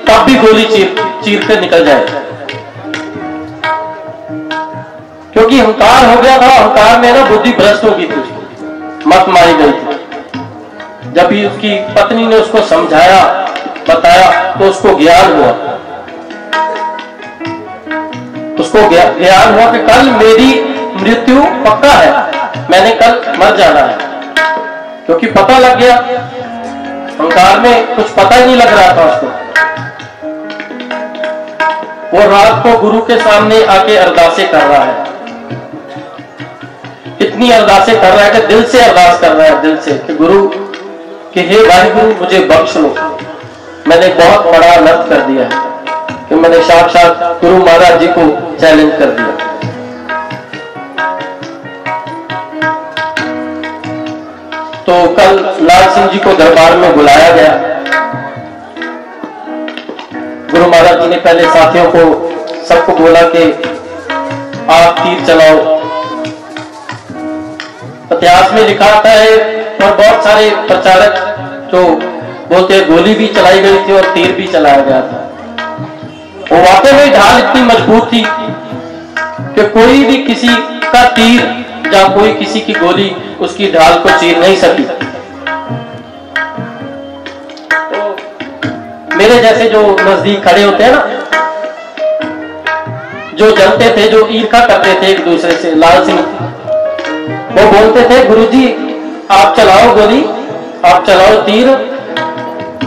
तब भी गोली चीर चीर के निकल जाए। क्योंकि अहंकार हो गया था, अहंकार में ना, बुद्धि भ्रष्ट हो गई थी मत मारी गई थी। जब भी उसकी पत्नी ने उसको समझाया, बताया तो उसको ज्ञान हुआ। उसको ज्ञान हुआ कि कल मेरी मृत्यु पक्का है, मैंने कल मर जाना है। क्योंकि पता लग गया, अहंकार में कुछ पता ही नहीं लग रहा था उसको। वो रात को गुरु के सामने आके अरदासे कर रहा है। इतनी अरदासें कर रहा है कि दिल से अरदास कर रहा है, दिल से कि गुरु, कि हे भाई गुरु मुझे बख्श लो मैंने बहुत बड़ा अनर्थ कर दिया है कि मैंने साक्षात गुरु महाराज जी को चैलेंज कर दिया। तो कल लाल सिंह जी को दरबार में बुलाया गया। गुरु महाराज जी ने पहले साथियों को सबको बोला कि आप तीर चलाओ इतिहास में लिखा आता है, और बहुत सारे प्रचारक जो बोलते हैं, गोली भी चलाई गई थी और तीर भी चलाया गया था। वो वाकई में ढाल इतनी मज़बूत थी कि कोई भी किसी का तीर जहाँ कोई किसी की गोली उसकी ढाल को चीर नहीं सकी। तो मेरे जैसे जो नज़दीक खड़े होते हैं ना, जो जलते थे, जो ईर्खा करते थे एक दूसरे से, लाल सिंह। वो बोलते थे, गुरुजी, आप चलाओ गोली, आप चलाओ तीर।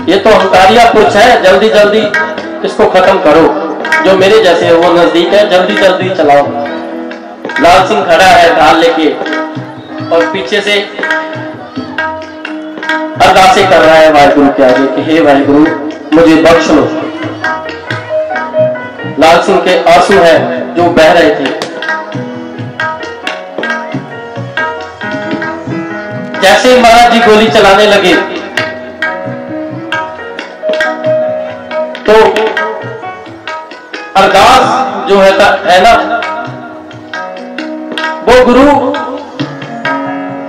ये तो हंकारिया पुरुष है, जल्दी जल्दी इसको खत्म करो। जो मेरे जैसे है, वो नज़दीक है, जल्दी जल्दी चलाओ। लाल सिंह खड़ा है, ढाल लेके। और पीछे से अरदासे कर रहा है वाहिगुरु के आगे कि, हे वाहिगुरु, मुझे बख्श लो लाल सिंह के आँसू हैं, जो बह रहे थे। जैसे ही महाराज जी गोली चलाने लगे तो अरदास जो है था, है ना वो गुरु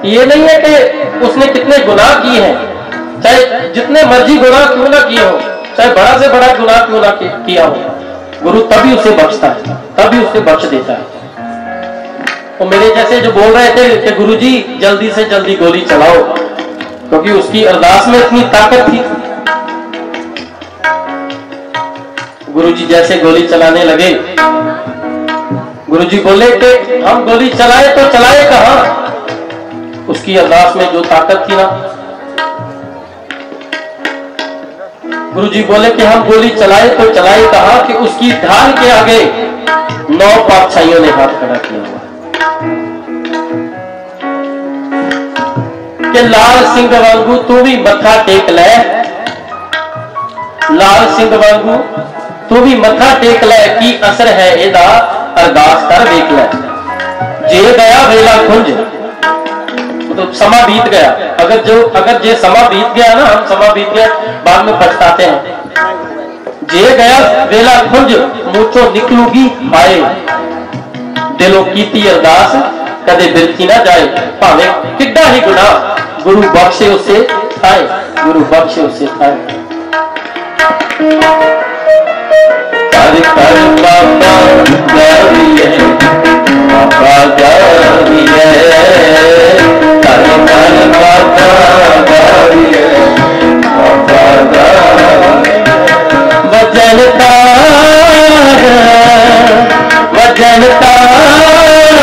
ये नहीं है कि उसने कितने गुनाह किए हैं चाहे जितने मर्ज़ी गुनाह क्यों ना किए हो चाहे बड़ा से बड़ा गुनाह क्यों ना किया हो गुरु तभी उसे बख्शता है तभी उसे बख्श देता है। तो मेरे जैसे जो बोल रहे थे, कि गुरुजी, जल्दी से जल्दी गोली चलाओ। क्योंकि उसकी अरदास में इतनी ताकत थी। गुरुजी जैसे गोली चलाने लगे। गुरुजी बोले कि हम गोली चलाए तो चलाए कहा? उसकी अरदास में जो ताकत थी ना। गुरुजी बोले कि हम गोली चलाए तो चलाए कहा? कि उसकी ढाल के आगे नौ पातशाहियों ने हाथ खड़ा किया हुआ। कि लाल सिंह वांगू तू भी मथा टेक ले। लाल सिंह वांगू तू भी मथा टेक ले, की असर है एदा, अरदास कर देख ले। जे गया वेला खुंज तो समा बीत गया। अगर जो, अगर जे समा बीत गया ना, हम समा बीत गया, बाद में पछताते हैं। जे गया वेला खुंज मुचो निकलूगी हाय दिलों कीती अरदास कदे बिरती ना जाए, भावे ही गुना गुरु बख्शे उसे खाए, गुरु बख्शे उसे खाए। कर कर बाबा कर कर बाबा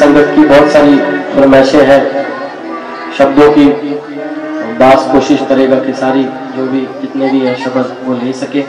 संगत की बहुत सारी फरमाइशें हैं शब्दों की। दास कोशिश करेगा कि सारी जो भी जितने भी हैं शब्द वो ले सके।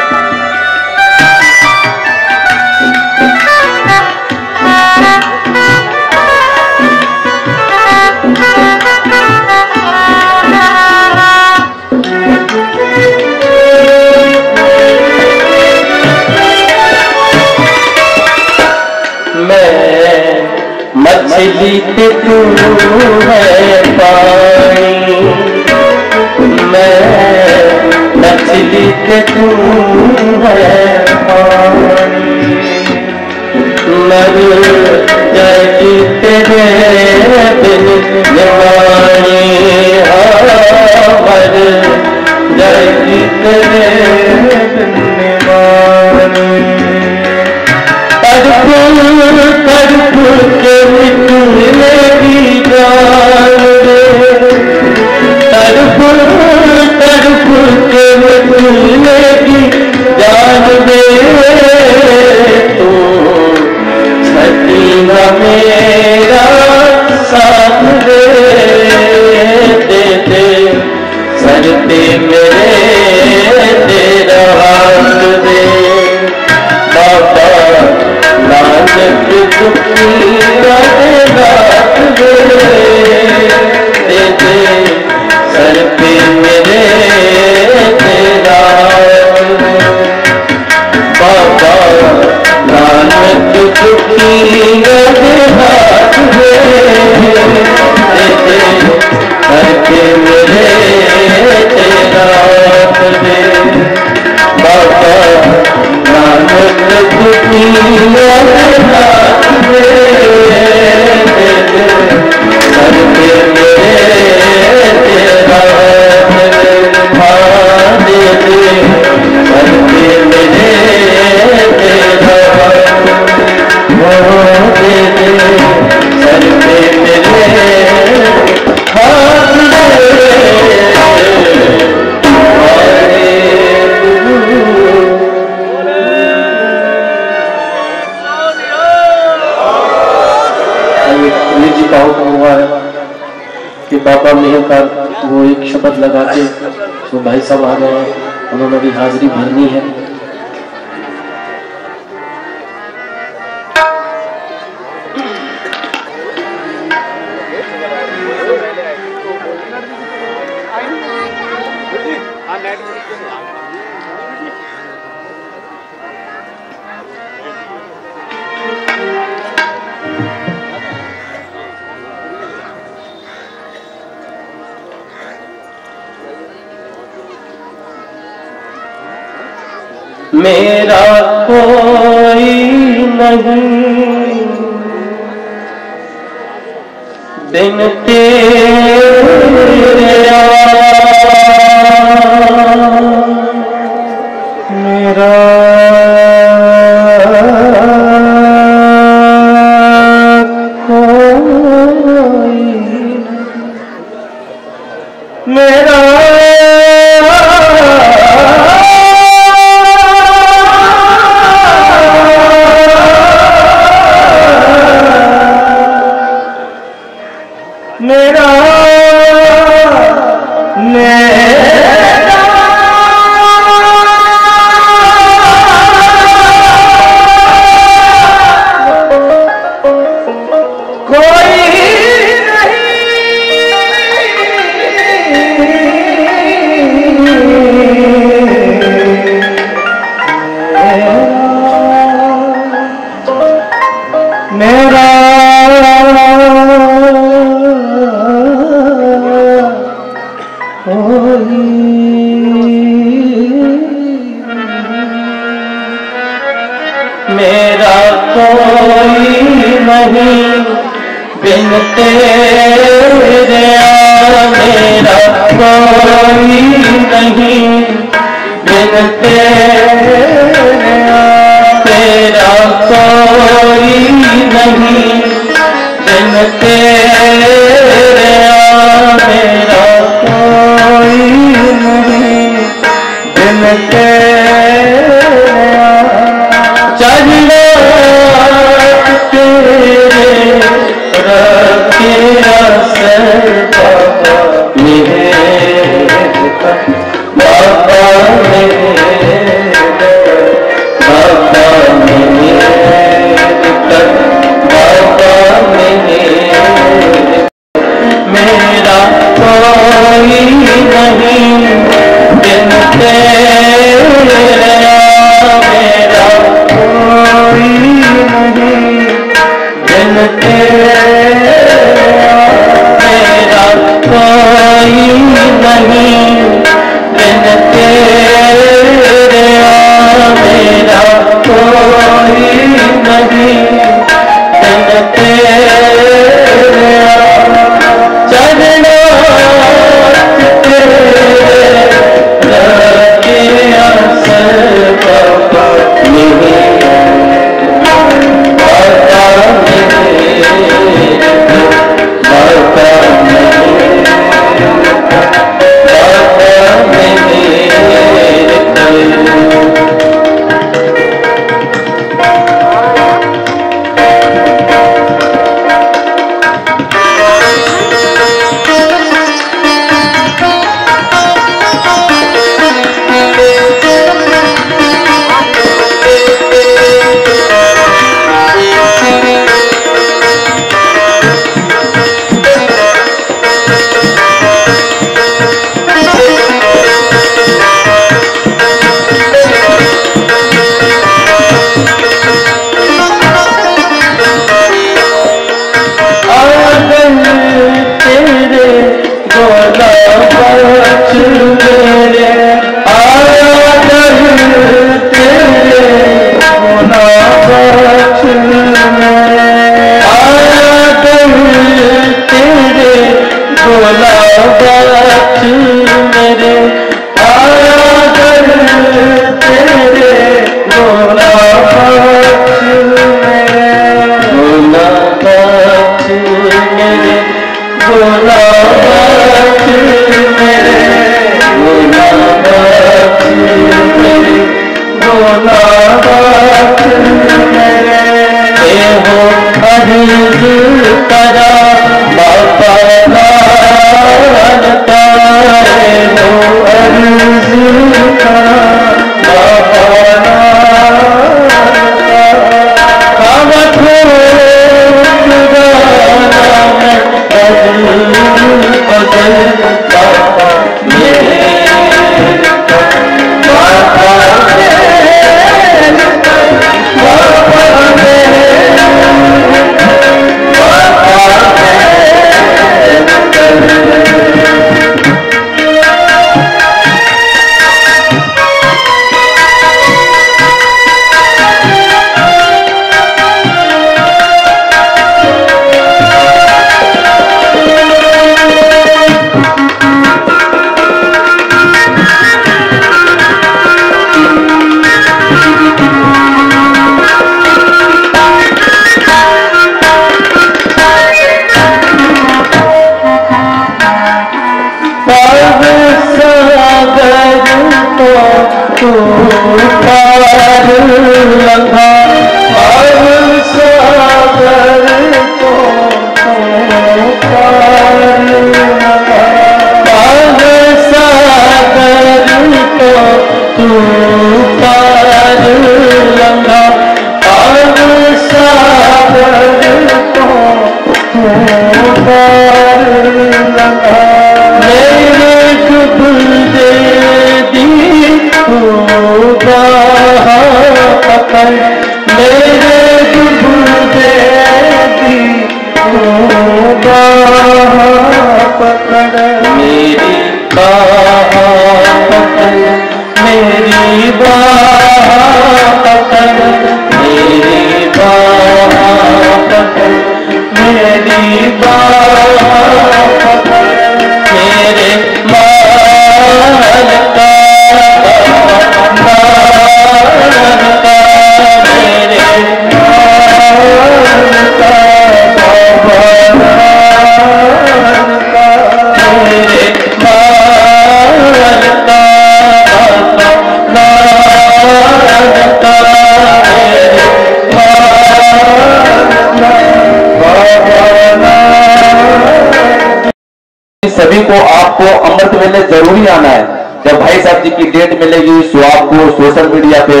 सभी को आपको अमृत वेले ज़रूरी आना है। जब भाई साहब जी की डेट मिलेगी तो आपको सोशल मीडिया पे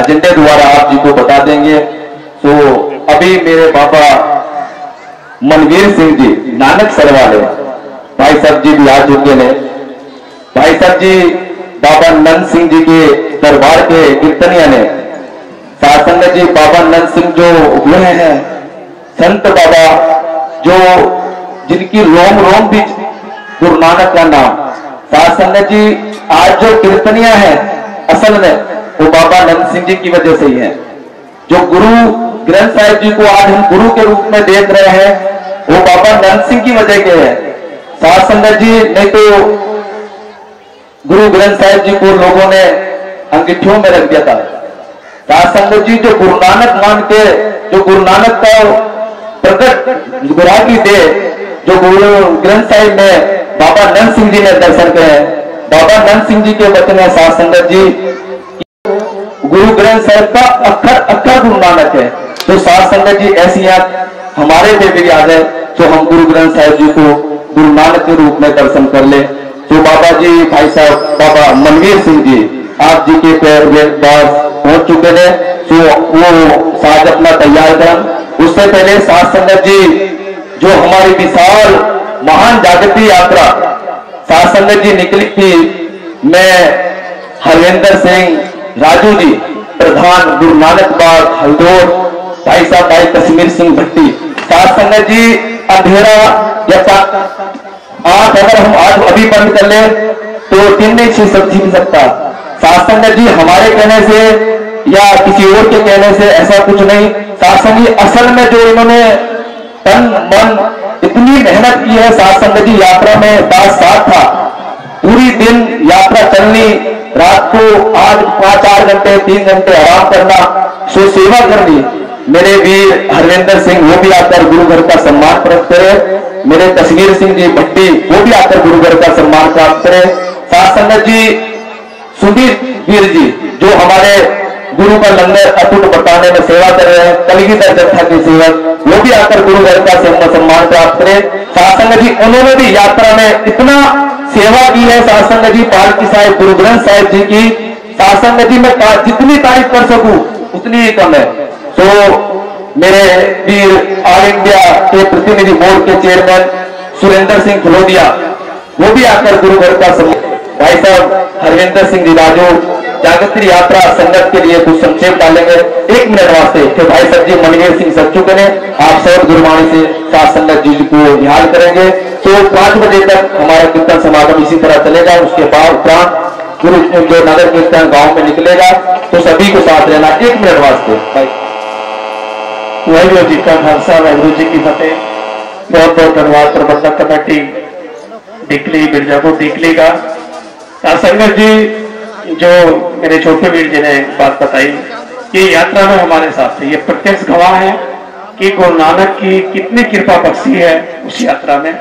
एजेंडे द्वारा आप जी को बता देंगे। तो अभी मेरे पापा मनवीर सिंह जी, नानक सर वाले भाई साहब जी भी आ चुके हैं। भाई साहब जी, बाबा नंद सिंह जी के दरबार के कीर्तनिया ने सासंग जी, बाबा नंद सिंह जो हुए हैं, संत बाबा जो जिनकी रोम रोम भी गुरु नानक का नाम। संगत जी, आज जो कीर्तनिया है, असल में वो बाबा नंद सिंह जी की वजह से ही है। जो गुरु ग्रंथ साहिब जी को आज हम गुरु के रूप में देख रहे हैं, वो बाबा नंद सिंह की वजह के है। सात संगत जी नहीं तो गुरु ग्रंथ साहिब जी को लोगों ने अंगीठियों में रख दिया था। संगत जी जो गुरु नानक मान के जो गुरु नानक का प्रकट गुरागी दे जो गुरु ग्रंथ साहिब में बाबा नंद सिंह जी ने दर्शन किए बाबा नंद सिंह जी के वचन है सात संगत जी, गुरु ग्रंथ साहिब का अक्षर अक्षर गुरु नानक है। तो सात संगत जी, ऐसी हमारे पे भी याद है तो हम गुरु ग्रंथ साहिब जी को गुरु नानक के रूप में दर्शन कर ले। तो बाबा जी, भाई साहब, बाबा मनवीर सिंह जी, आप जी के पैर में पास पहुँच चुके हैं। तो वो साज अपना तैयार कर। उससे पहले सात संगत जी जो हमारी विशाल महान जागृति यात्रा संगत जी निकली थी, मैं हरविंदर सिंह राजू जी, प्रधान गुरु नानक बाग हल्दोर भाई साहब, भाई कश्मीर सिंह भट्टी। संगत जी, अंधेरा या आँख अगर हम आज अभी बंद कर ले तो दिन छी सब जीत सकता। संगत जी, हमारे कहने से या किसी और के कहने से ऐसा कुछ नहीं। संगत जी, असल में जो इन्होंने तन, मन, इतनी मेहनत की है सात संगत यात्रा में साथ साथ था। पूरी दिन यात्रा चलनी, रात को आठ, पाँच, चार घंटे, तीन घंटे आराम करना सो सेवा करनी। मेरे वीर हरविंदर सिंह, वो भी आकर गुरु घर का सम्मान प्राप्त करे। मेरे तस्वीर सिंह जी, भट्टी, वो भी आकर गुरु घर का सम्मान प्राप्त करे। सात संगत जी, सुधीर वीर जी, जो हमारे गुरु का लंगर अटूट बताने में सेवा कर रहे हैं। कलगीधर जत्था के सेवक, वो भी आकर गुरु घर का सम्मान प्राप्त करे। सासंग जी, उन्होंने भी यात्रा में इतना सेवा की है सासंग जी पालकी साहिब, गुरु ग्रंथ साहिब जी की। सासंग जी, में जितनी तारीफ़ कर सकूँ, उतनी ही कम है। तो मेरे वीर ऑल इंडिया के प्रतिनिधि बोर्ड के चेयरमैन सुरेंद्र सिंह फलोदिया वो भी आकर गुरु घर का भाई साहब, हरविंदर सिंह जी, राजू जागृति यात्रा संगत के लिए कुछ संक्षेप डालेंगे। एक मिनट वास्ते तो भाई साहब जी, मनवीर सिंह सच्चू ने आप सब गुरुवाणी से सात संगत जी को निहाल करेंगे। तो पाँच बजे तक हमारा कीर्तन समागम इसी तरह चलेगा। उसके बाद उपरांत गुरु जो नगर कीर्तन गाँव में निकलेगा। तो सभी को साथ रहना। एक मिनट वास्ते वाहिगुरु जी का खालसा, वाहिगुरु जी की फतेह। बहुत बहुत धन्यवाद। प्रबंधक कमेटी, डिकली मिर्जापुर डिकली का। संगत जी जो मेरे छोटे वीर जी ने बात बताई ये यात्रा में हमारे साथ थे। ये प्रत्यक्ष गवाह है कि गुरु नानक की कितनी कृपा बख्शी है उस यात्रा में।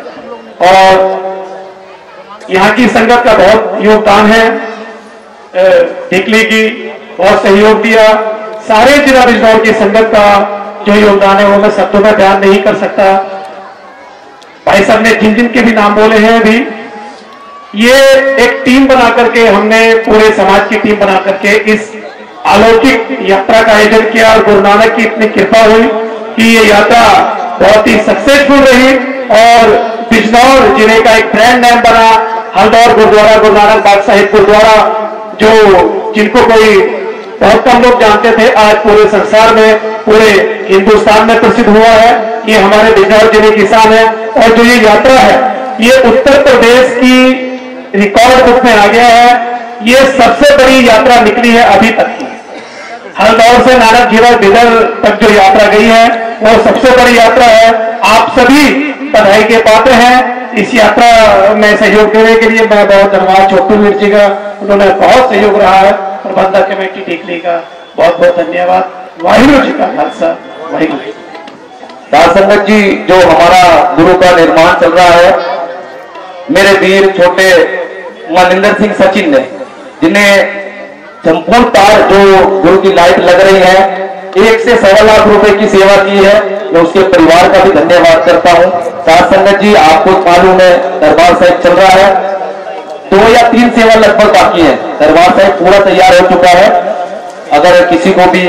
और यहाँ की संगत का बहुत योगदान है। डिकली की बहुत सहयोग दिया। सारे जिला बिजनौर की संगत का जो योगदान है वो मैं शब्दों में बयान नहीं कर सकता। भाई साहब ने जिन जिन के भी नाम बोले हैं अभी ये एक टीम बना करके हमने पूरे समाज की टीम बना करके इस अलौकिक यात्रा का आयोजन किया और गुरु नानक की इतनी कृपा हुई कि ये यात्रा बहुत ही सक्सेसफुल रही और बिजनौर ज़िले का एक ब्रांड नेम बना। हल्दौर गुरुद्वारा, गुरु नानक बाग साहिब गुरुद्वारा, जो जिनको कोई बहुत कम लोग जानते थे, आज पूरे संसार में, पूरे हिंदुस्तान में प्रसिद्ध हुआ है। ये हमारे बिजनौर ज़िले की शान है और जो ये यात्रा है, ये उत्तर प्रदेश की रिकॉर्ड बुक में आ गया है, ये सबसे बड़ी यात्रा निकली है अभी तक की। हल्दौर से नानक जीवन बिदर तक जो यात्रा गई है, वो सबसे बड़ी यात्रा है। आप सभी बधाई के पात्र हैं। इस यात्रा में सहयोग देने के लिए मैं बहुत धन्यवाद। छोटू वीर जी का उन्होंने बहुत सहयोग रहा है। प्रबंधक कमेटी टेकली का बहुत बहुत धन्यवाद। वाहिगुरु जी का खालसा। वाहिगुरु दास संगत जी, जो हमारा गुरु का निर्माण चल रहा है, मेरे वीर छोटे मनिंदर सिंह सचिन ने, जिन्हें संपूर्ण तार जो गुरु की लाइट लग रही है, एक से सवा लाख रुपए की सेवा की है। मैं उसके परिवार का भी धन्यवाद करता हूँ। सात संगत जी, आपको मालूम है दरबार साहिब चल रहा है। दो या तीन सेवा लगभग बाकी है। दरबार साहिब पूरा तैयार हो चुका है। अगर किसी को भी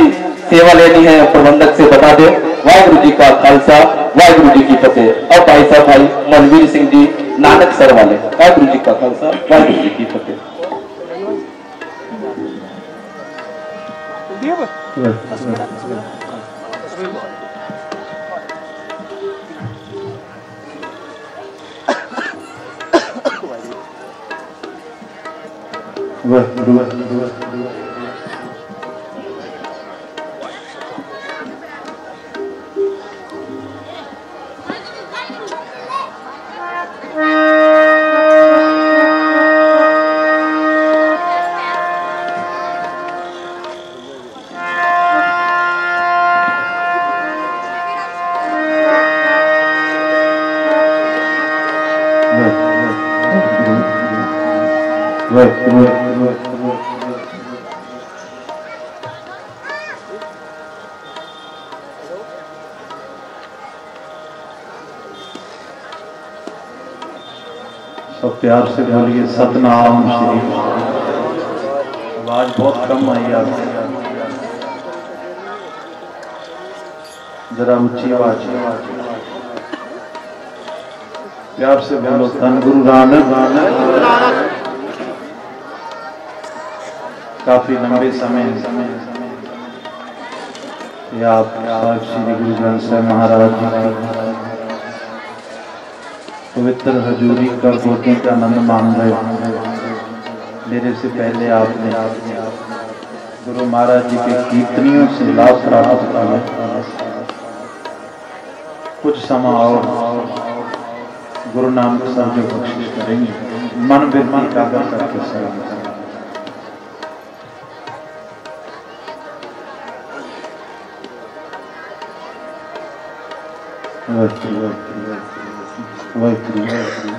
सेवा लेनी है, प्रबंधक से बता दे। वाहिगुरु जी का खालसा, वाहिगुरु जी की फतेह। और भाई साहब, भाई मनवीर सिंह जी, नानक सर वाले, वाहिगुरु जी का खालसा, वाहिगुरु जी की फतेह। प्यार से बोलिए, सतनाम श्री। आवाज़ बहुत कम आई आप जरा ऊँची आवाज़। प्यार से बोलो, धन गुरु नानक। काफ़ी लंबे समय। या आप श्री गुरु ग्रंथ साहब महाराज। पवित्र हजूरी का गोदों का आनंद मान रहे मेरे से पहले आपने गुरु महाराज जी के कीर्तनियों से लाभ प्राप्त किया। कुछ समा और गुरु नानक साहब जो बख्शिश करेंगे, मन बिरमन कागर करके सलाम करें वाहिगुरु वाहिगुरु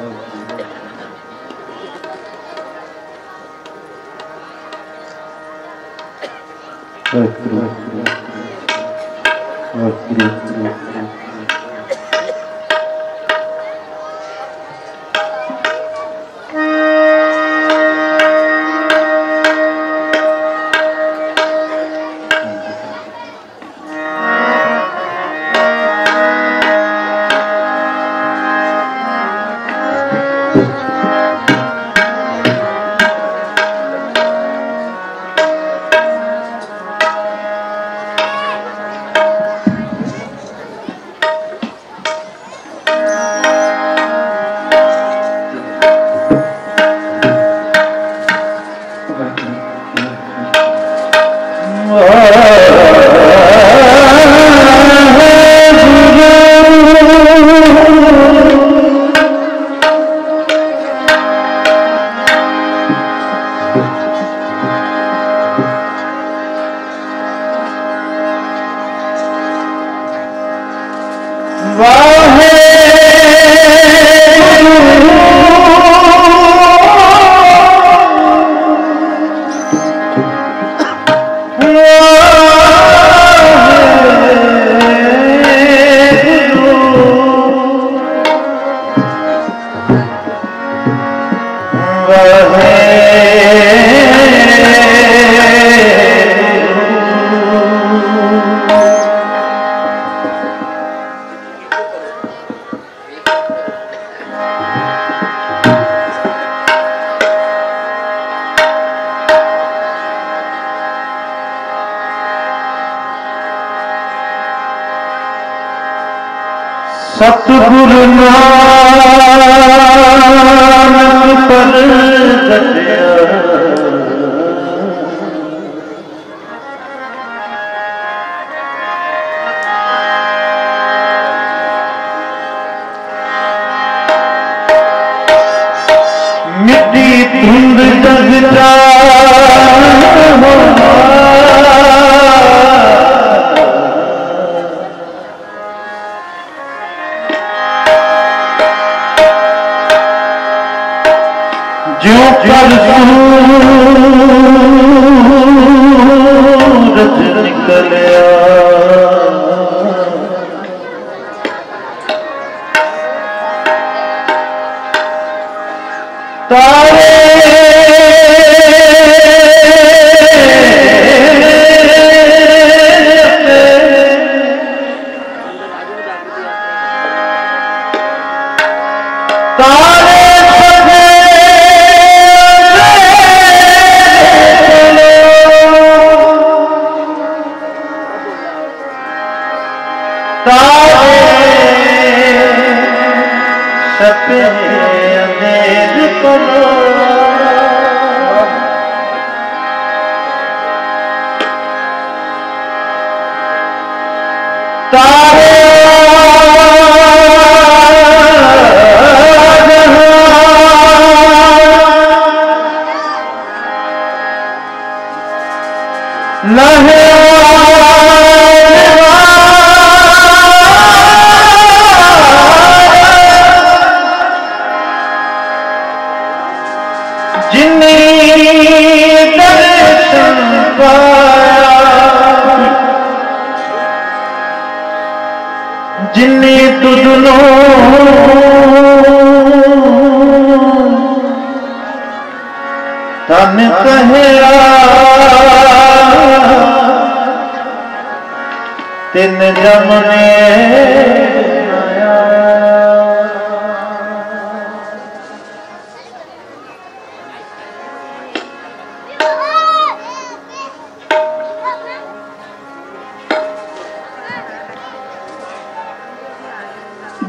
जिन्हें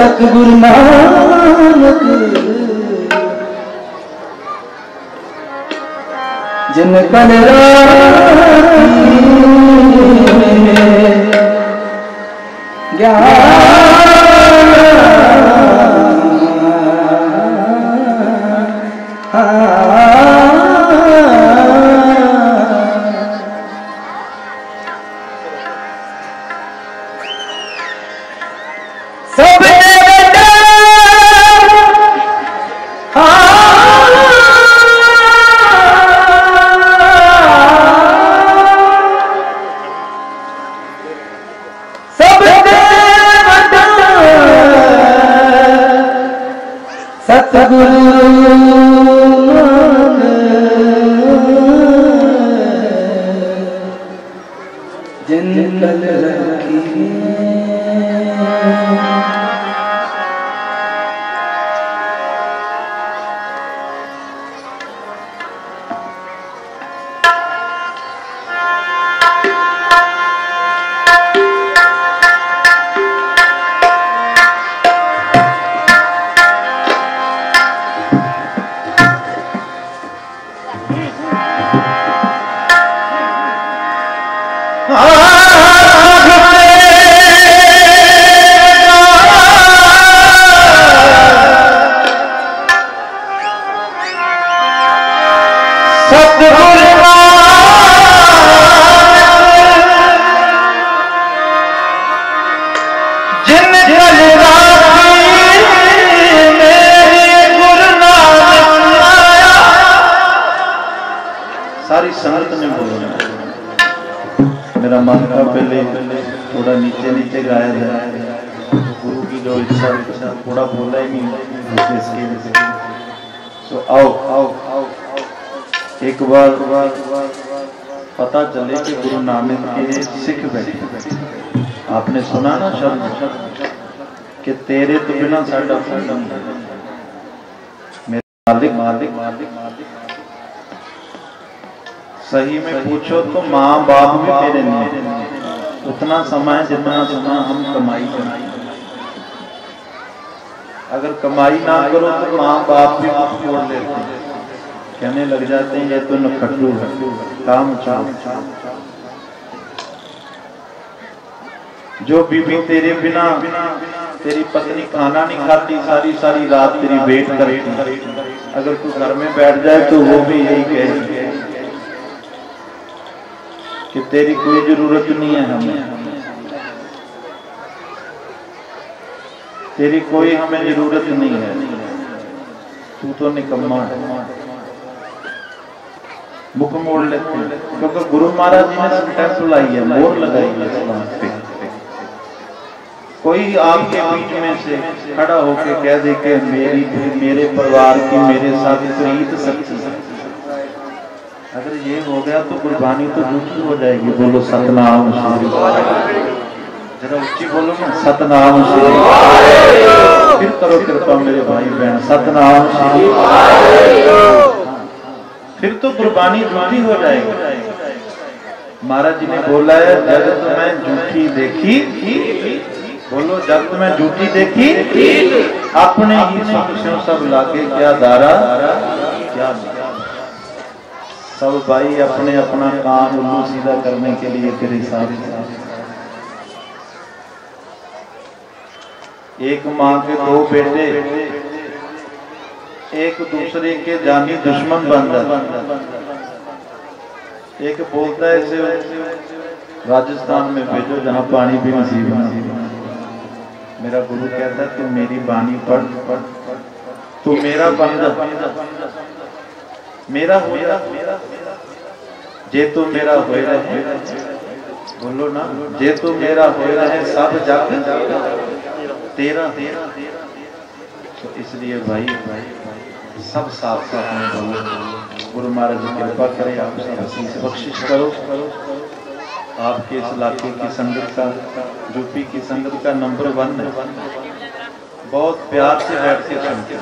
सतगुरु नानक। जिन कल ज्ञान कमाई ना करो तो माँ बाप भी मुँह छोड़ लेते हैं। कहने लग जाते हैं, ये तो नखट्टू है। काम चाओ जो बीबी तेरे बिना, तेरी पत्नी खाना नहीं खाती, सारी सारी रात तेरी वेट करती अगर तू घर में बैठ जाए तो वो भी यही कहेगी कि तेरी कोई ज़रूरत नहीं है हमें। तेरी कोई हमें ज़रूरत नहीं है। तू तो निकम्मा है। मुख मोड़ लेते हैं। क्योंकि गुरु महाराज जी ने सेंटेंस लाई है, मोर लगाई है इस्लाम पे। कोई आपके बीच में से खड़ा होके कह दे कि मेरी, मेरे परिवार की, मेरे साथ प्रीत सच्ची अगर ये हो गया तो कुर्बानी तो झूठी हो जाएगी। बोलो, सतनाम, श्री। सतनाम करो कृपा मेरे भाई बहन। सतनाम फिर तो कुर्बानी झूठी हो जाएगी। महाराज जी ने बोला है, जब तुम्हें झूठी देखी, बोलो, जब तुम्हें झूठी देखी, अपने ही सब लागे क्या दारा क्या सब भाई अपने अपना काम उल्लू सीधा करने के लिए तेरे साथ एक माँ के दो बेटे। एक दूसरे के जानी दुश्मन बन जाते एक बोलता है राजस्थान में भेजो, जहाँ पानी भी नसीब मेरा गुरु कहता है, तू मेरी बानी पढ़, तू मेरा बन जा। मेरा हो जा जे तू मेरा हो। रहे बोलो ना, जे तू मेरा हो रहे सब जग तेरा तेरा तो इसलिए भाई, सब साथ साथ में बोलो। गुरु महाराज कृपा करें, आप सब बख्शिश करो। आपके इस इलाके की संगत का, यूपी की संगत का नंबर वन है। बहुत प्यार से बैठ के सुनते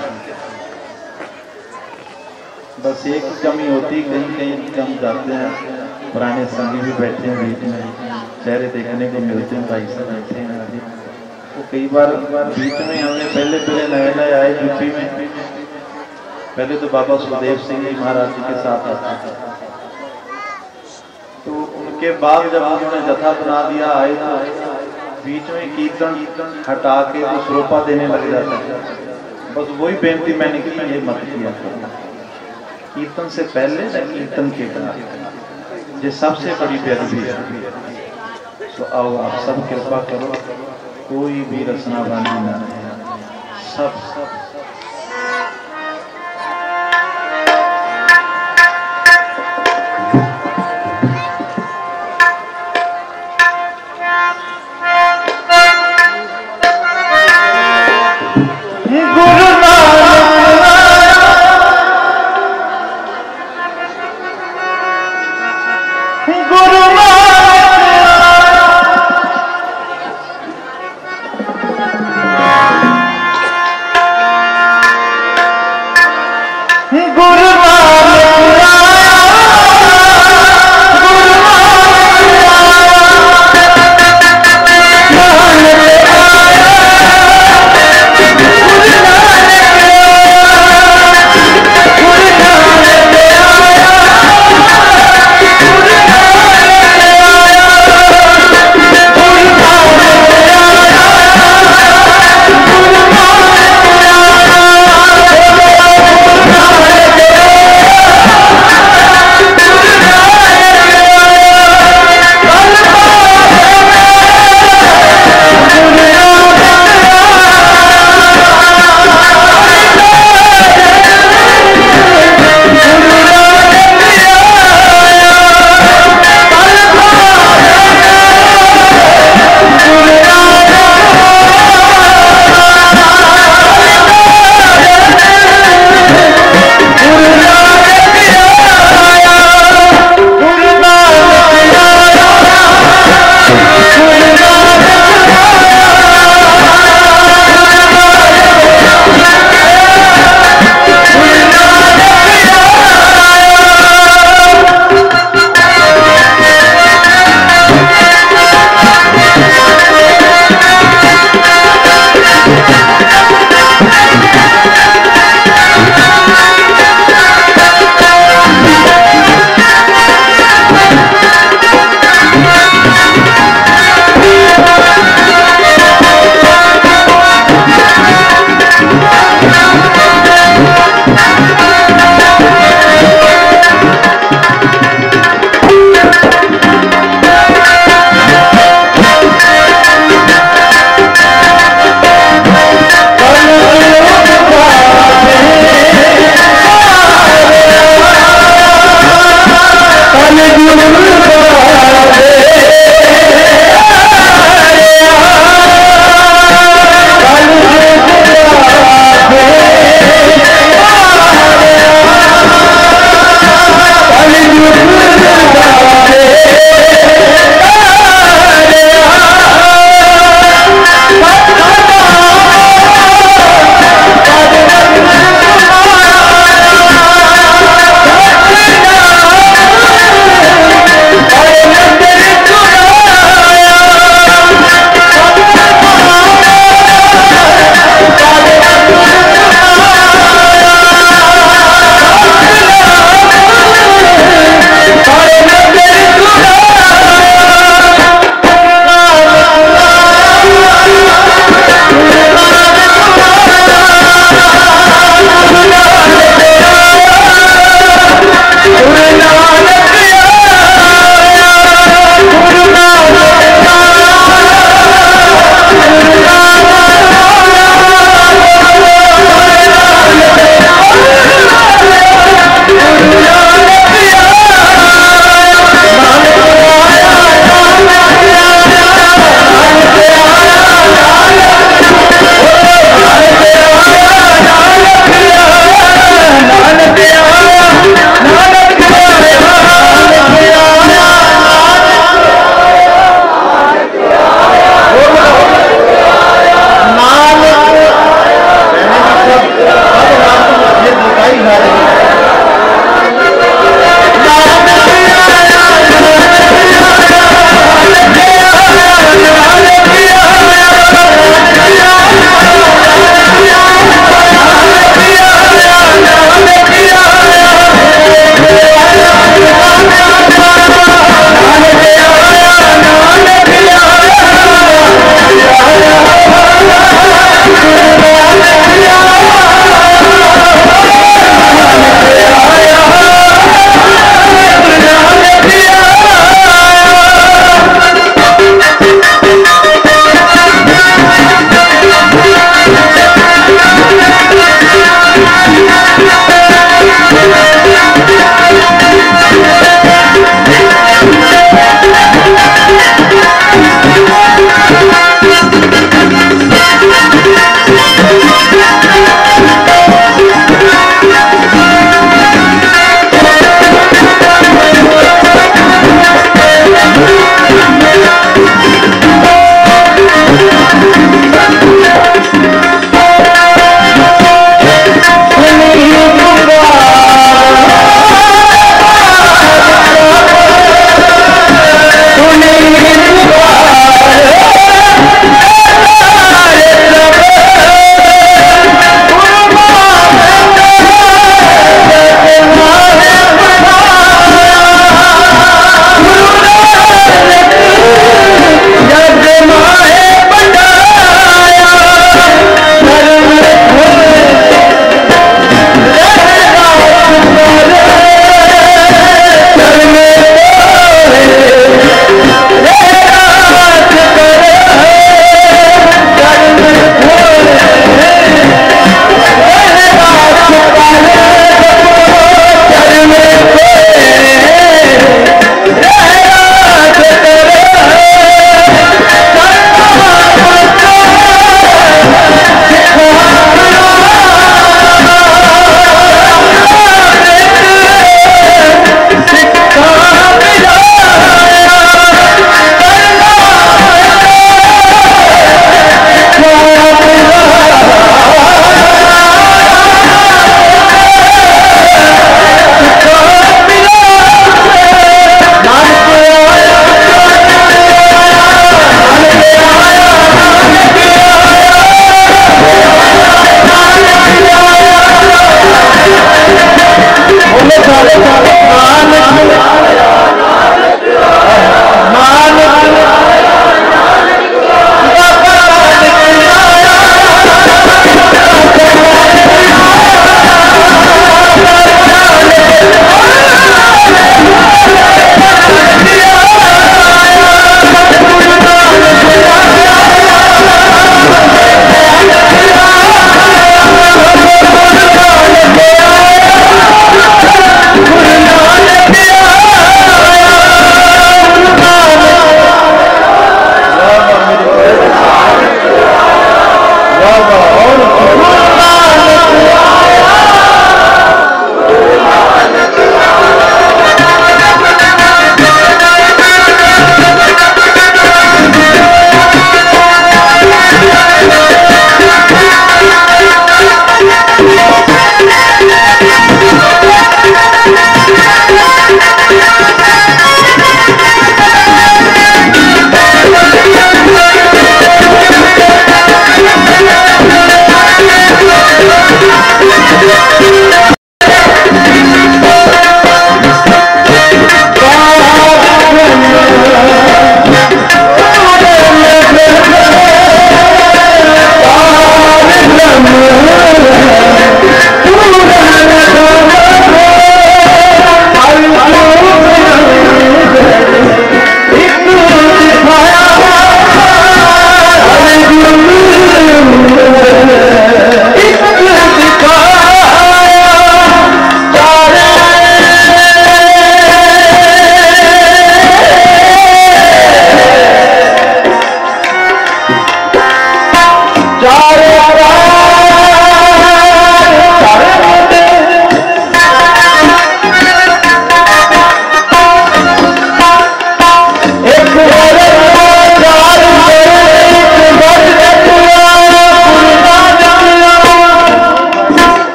बस एक कमी होती, कहीं कहीं कम जाते हैं। पुराने संगी भी बैठे हैं बीच में। चेहरे देखने को मिलते हैं, भाई साहब बैठे हैं। कई बार बीच में हमने पहले पहले नए नए आए यूपी में। पहले तो बाबा सुखदेव सिंह जी महाराज जी के साथ आता था। तो उनके बाद जब उन्होंने जथा बना दिया, आए तो बीच में कीर्तन हटा के वो श्रोपा देने लग जाता है बस वही बेनती मैंने की ये मत किया करो। कीर्तन से पहले कीर्तन के बाद ये सबसे बड़ी बेदबी है। तो आओ आप सब कृपा करो। कोई भी रचना बनाना ना सब सब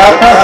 क्या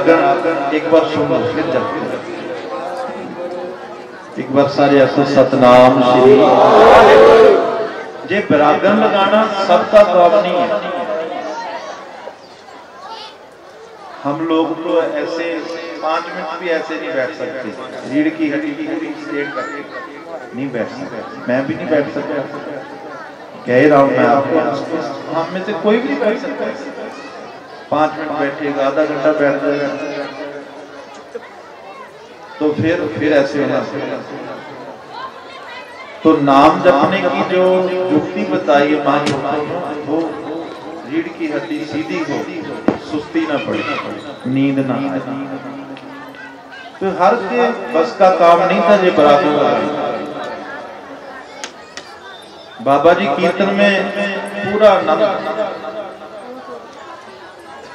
एक बार एक बार सारे सतनाम श्री। जे लगाना नहीं है। हम लोग तो ऐसे पाँच मिनट भी ऐसे नहीं बैठ सकते। रीढ़ की हड्डी की हड्डी नहीं बैठ सकते। मैं भी नहीं बैठ सकता। कह रहा हूँ, मैं। आपको हम में से कोई भी नहीं बैठ सकता। पाँच मिनट बैठेगा आधा घंटा बैठ जाएगा। तो फिर फिर ऐसे होना। तो नाम जपने की जो युक्ति बताई है माँ वो रीढ़ की हड्डी सीधी हो, सुस्ती ना पड़े, नींद ना आए। तो हर के बस का काम नहीं था ये बराबर बाबा जी कीर्तन में पूरा आनंद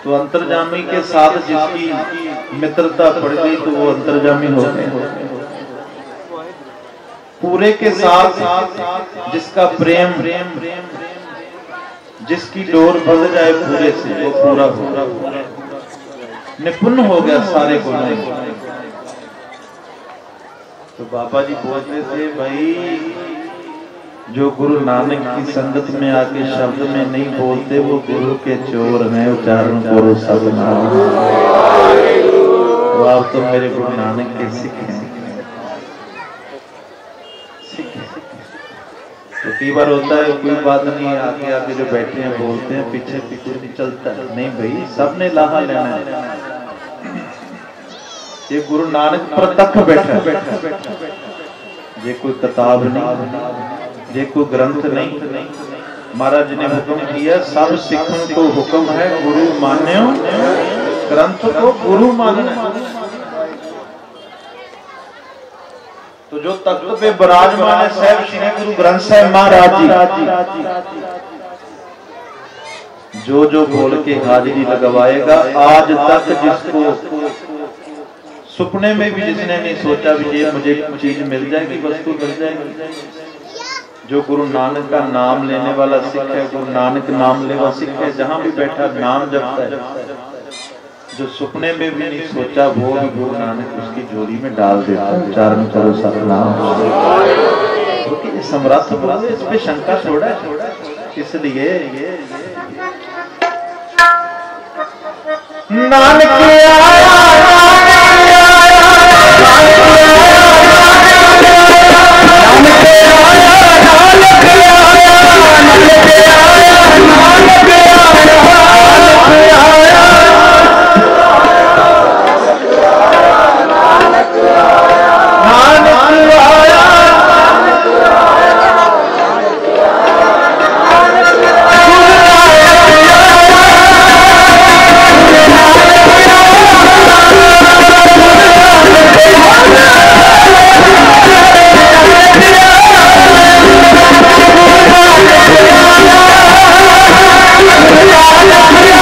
तो अंतर्जामी के साथ जिसकी मित्रता पड़ गई तो वो अंतर्जामी हो गए। पूरे के साथ जिसका प्रेम प्रेम जिसकी डोर बंध जाए पूरे से, वो पूरा हो निपुण हो गया सारे को तो बाबा जी बोलते थे, भाई जो गुरु नानक की संगत में आके शब्द में नहीं बोलते, वो गुरु के चोर हैं। उच्चारण करो सब नाम आप तो मेरे गुरु नानक के सिख हैं। तो कई बार होता है, कोई बात नहीं आगे आगे जो बैठे हैं, बोलते हैं, पीछे पीछे नहीं चलता। नहीं भाई, सबने लाहा लेना है। ये गुरु नानक प्रत्यक्ष बैठा बैठा ये कोई किताब नहीं। ये कोई ग्रंथ नहीं। महाराज ने हुक्म किया, सब सिखों को हुक्म है, गुरु मान्यो। ग्रंथ को गुरु मानना तो जो तख्त पे विराजमान है, साहब श्री गुरु ग्रंथ साहब महाराज जी। जो जो बोल के हाजिरी लगवाएगा, आज तक जिसको सुपने में भी जिसने नहीं सोचा भी, ये मुझे चीज़ मिल जाएगी, वस्तु मिल जाएगी। जो गुरु नानक का नाम लेने वाला सिख है, गुरु नानक नाम लेवा सिख है, जहाँ भी बैठा नाम जपता है। जो सुपने में भी नहीं सोचा, वो भी गुरु नानक उसकी जोड़ी में डाल देता है। उच्चारण करो सतनाम। समर्थ बोले इस पे शंका छोड़ा है। इसलिए नानक आया। नानक Yeah.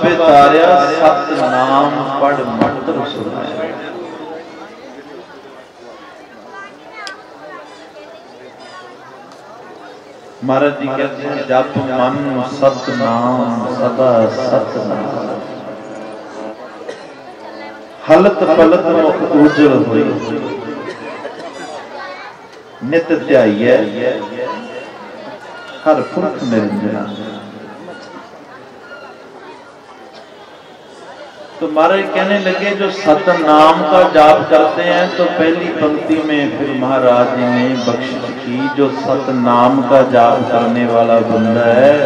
ਬਾਬੇ ਤਾਰਿਆ ਸਤ ਨਾਮ ਪੜ ਮੰਤਰ ਸੁਣਾਇਆ ਮਹਾਰਾਜ ਜੀ ਕਹਿੰਦੇ ਹਨ ਜਪ ਮਨ ਸਤ ਨਾਮ ਸਦਾ ਸਤ ਨਾਮ ਹਲਤ ਪਲਤ ਮੁਖ ਉਜਲ ਹੋਈ ਨਿਤ ਧਿਆਈਐ ਹਰ ਪੁਰਖ ਨਿਰੰਜਨਾ तो महाराज कहने लगे, जो सतनाम का जाप करते हैं तो पहली पंक्ति में फिर महाराज ने बख्शिश की, जो सतनाम का जाप करने वाला बंदा है,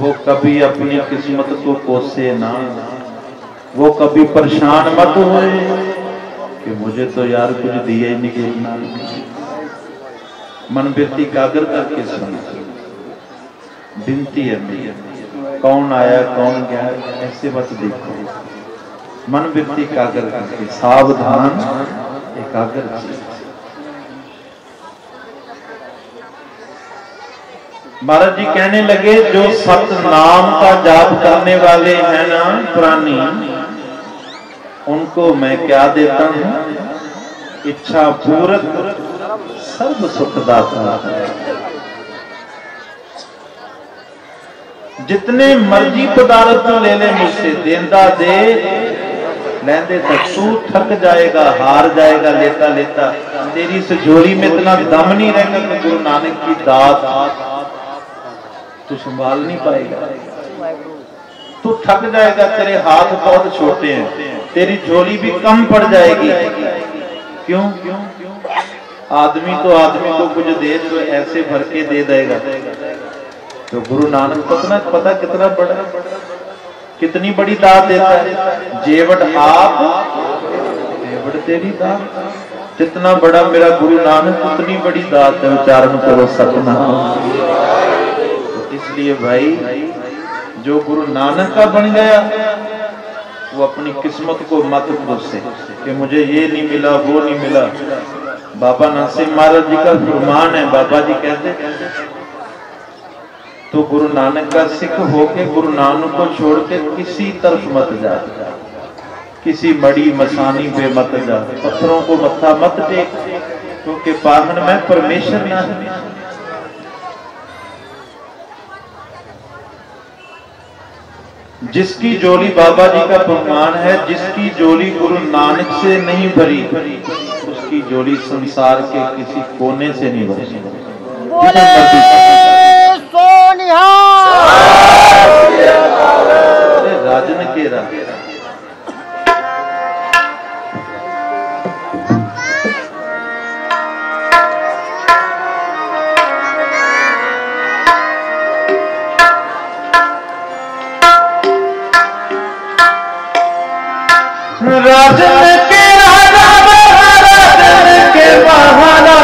वो कभी अपनी किस्मत को कोसे ना, वो कभी परेशान मत होए, कि मुझे तो यार कुछ दिया ही नहीं गिरना मन वृत्ति कागर करके सुन। बिनती है मेरी। कौन आया, कौन गया, ऐसे मत देखो। मन वृत्ति कागर करके, सावधान, एकाग्र महाराज जी कहने लगे, जो सत नाम का जाप करने वाले हैं ना प्राणी उनको मैं क्या देता हूँ? इच्छा पूरक सर्व सुखदाता जितने मर्ज़ी पदार्थ तू ले ले मुझसे, देंदा दे। लेंदे तक तू थक जाएगा, हार जाएगा, लेता लेता। तेरी इस झोली में इतना दम नहीं रहेगा कि गुरु नानक की दात तू संभाल नहीं पाएगा। तू थक जाएगा, तेरे हाथ बहुत छोटे हैं। तेरी झोली भी कम पड़ जाएगी। क्यों? आदमी तो आदमी को कुछ दे तो ऐसे भर के दे देगा। तो गुरु नानक पतना पता कितना बड़ा, कितनी बड़ी दात देता है। जेवट आप, जेवट तेरी दात। जितना बड़ा मेरा गुरु नानक, उतनी बड़ी दात है उच्चारण करो सतनाम। तो इसलिए भाई, जो गुरु नानक का बन गया, वो अपनी किस्मत को मत कोसे। कि मुझे ये नहीं मिला, वो नहीं मिला। बाबा नरसिंह महाराज जी का फरमान है, बाबा जी कहते तो गुरु नानक का सिख होके गुरु नानक को छोड़ के किसी तरफ़ मत जा। किसी मड़ी मसानी पे मत जा। पत्थरों को मत्था मत टेक क्योंकि पाहन में परमेश्वर ना है। जिसकी जोली बाबा जी का फरमान है, जिसकी जोली गुरु नानक से नहीं भरी, उसकी जोली संसार के किसी कोने से नहीं भरी। राजन राजन के राजा महाराजन के महाराजा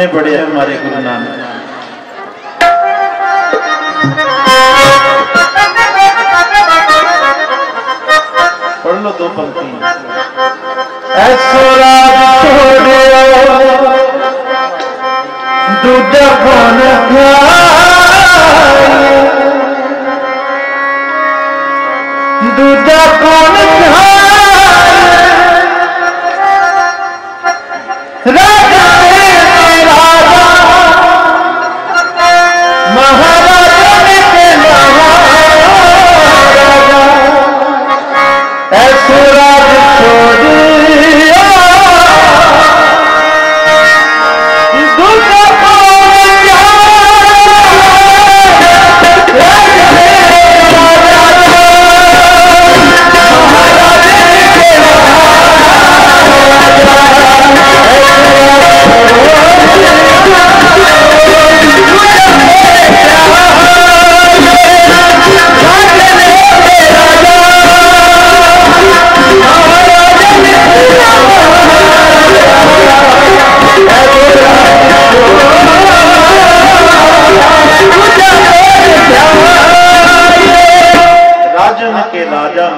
कितने बड़े हैं हमारे गुरु नानक? पढ़ लो दो पंक्ति। ऐसो दूजा कौन खाए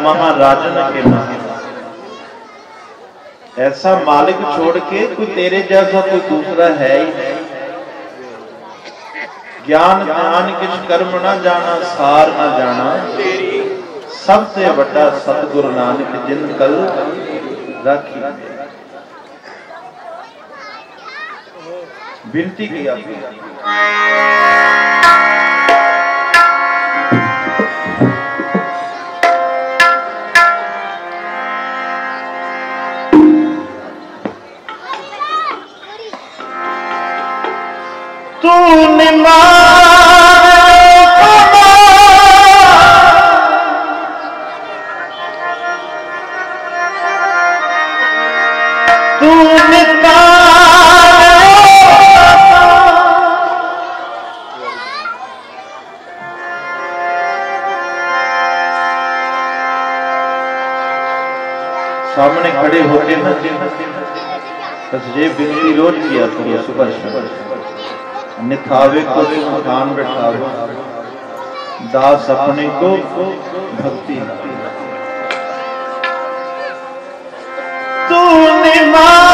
महाराजन के नाम। ऐसा मालिक छोड़ के कोई तेरे जैसा कोई दूसरा है ही नहीं। ज्ञान ज्ञान किस कर्म ना जाना, सार ना जाना। सबसे बड़ा सतगुरु नानक जिन कल राखी। विनती की सामने खड़े होके ना बस ये बिनती रोज किया करो सुबह शाम निथावे को तुम खान बैठावो दास अपने को भक्ति। तूने तूने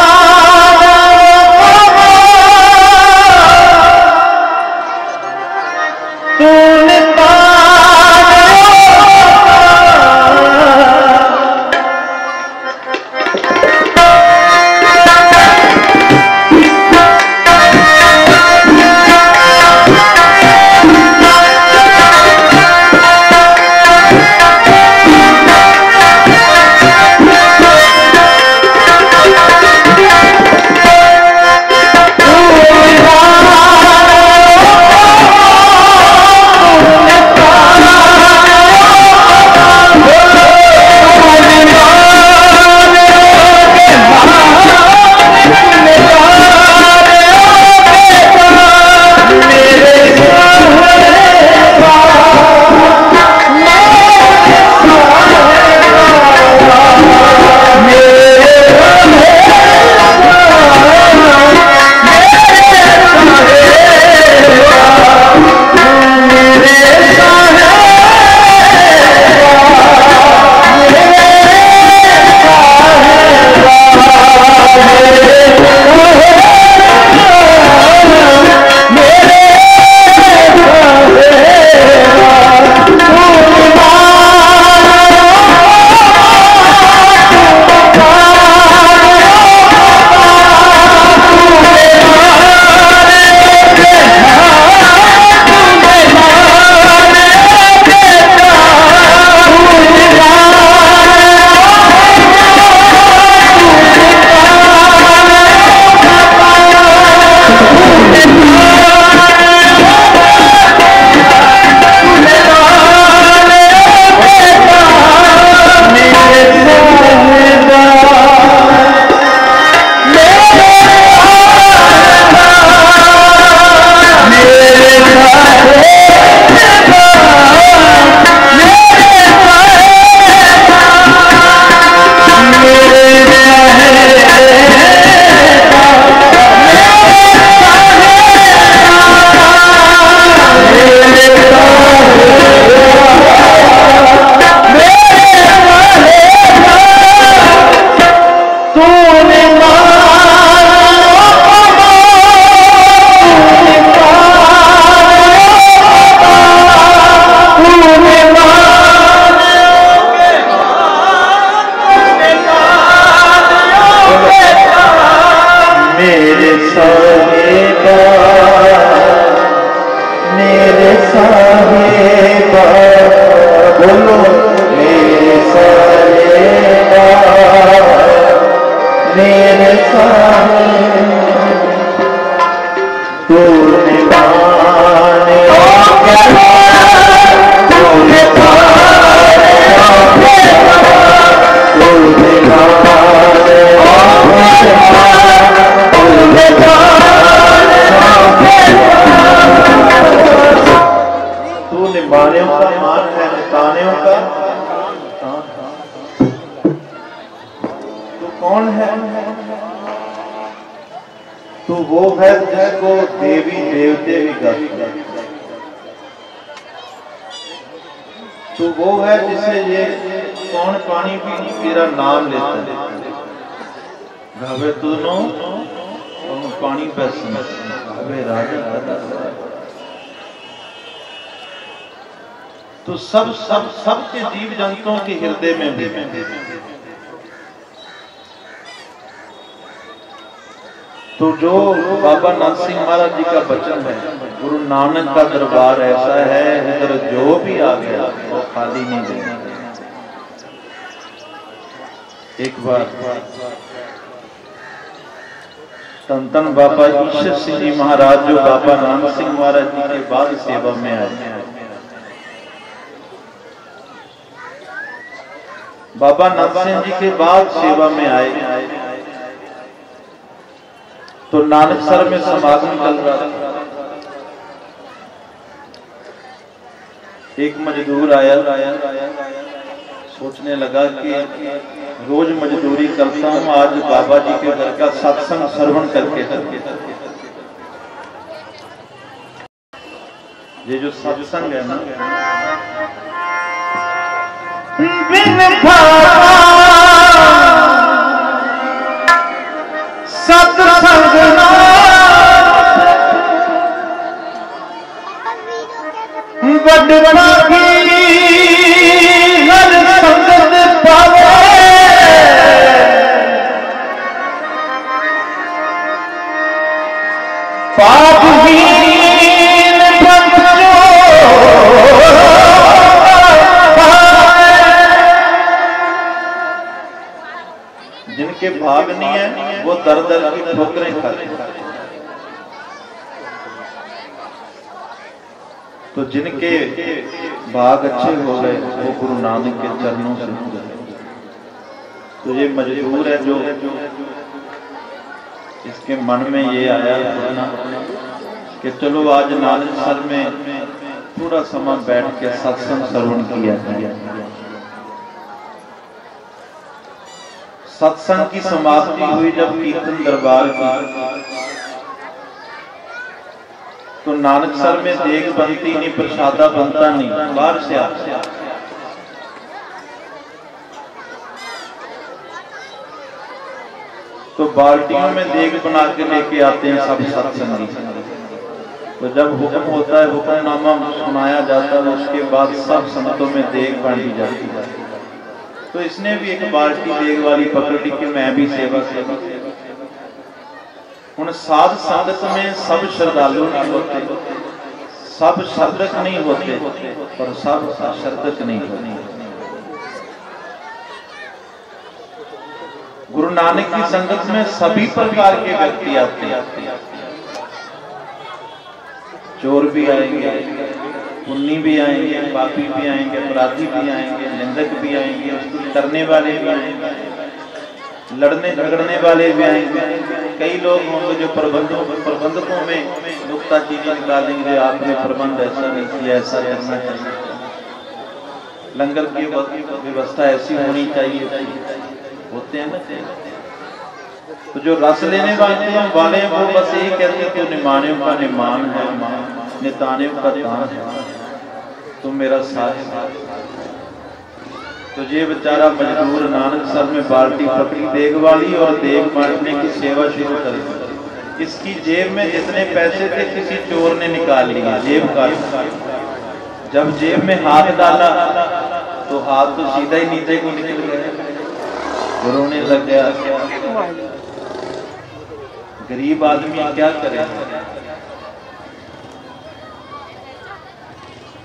जीव के हृदय में भी। तो जो बाबा नाथ सिंह महाराज जी का वचन है, गुरु नानक का दरबार ऐसा है इधर जो भी आ गया, वो खाली नहीं गया एक बार तन तन बाबा ईश्वर सिंह जी महाराज, जो बाबा नानक सिंह महाराज जी के बाद सेवा में आए। बाबा नानक जी के बाद सेवा में आए। तो नानक सर में समागम चल रहा था एक मजदूर आया, सोचने लगा कि रोज मजदूरी करता हूँ, आज बाबा जी के घर का सत्संग श्रवण करके ये जो सत्संग है ना बिन सत्संग बड़ हर संगत पावे। पापहीन जिनके भाग नहीं है, वो दर दर की ठोकरें खाते तो जिनके भाग अच्छे हो गए, वो गुरु नानक के चरणों से हो गए। तो ये मजबूर है जो इसके मन में ये आया कि चलो आज नानक सर में थोड़ा समय बैठ के सत्संग श्रवण किया जाए। सत्संग की समाप्ति हुई जब कीर्तन दरबार की। तो नानक सर में देख बनती नहीं, प्रसादा बनता नहीं, बाहर से आ तो बाल्टियों में देख बना के लेके आते हैं सब सत्संगी। तो जब हुक्म होता है, हुक्मनामा सुनाया जाता है, उसके बाद सब संतों में देख बांटी जाती है। तो इसने भी एक बाल्टी देख वाली पकड़ ली कि मैं भी सेवा सेवा हूँ साध संगत में सब श्रद्धालु नहीं होते। सब श्रद्धक नहीं होते, पर सब श्रद्धक नहीं होते। गुरु नानक की संगत में सभी प्रकार के व्यक्ति आते हैं। चोर भी आएँगे पुन्नी भी आएँगे, पापी भी आएँगे, अपराधी भी आएँगे, निंदक भी आएँगे करने वाले भी आएँगे, लड़ने झगड़ने वाले भी आएँगे। कई लोग होंगे जो प्रबंधों, प्रबंधकों में नुकता चीज़ें निकालेंगे आपने प्रबंध ऐसा नहीं किया, ऐसा करना चाहिए। लंगर की व्यवस्था ऐसी होनी चाहिए होते हैं ना? तो जो रस लेने वाले हैं, वाले वो बस यही कहते हैं तो निमाने का निमान है निताने का दान है। तुम मेरा साथ तो ये बेचारा मजदूर नानक सर में बाल्टी पकड़ी देग वाली और देग बांटने की सेवा शुरू कर। इसकी जेब में जितने पैसे थे, किसी चोर ने निकाल लिए, जेब का। जब जेब में हाथ डाला तो हाथ तो सीधा ही नीचे को निकल गया। रोने लग गया, गरीब आदमी क्या करे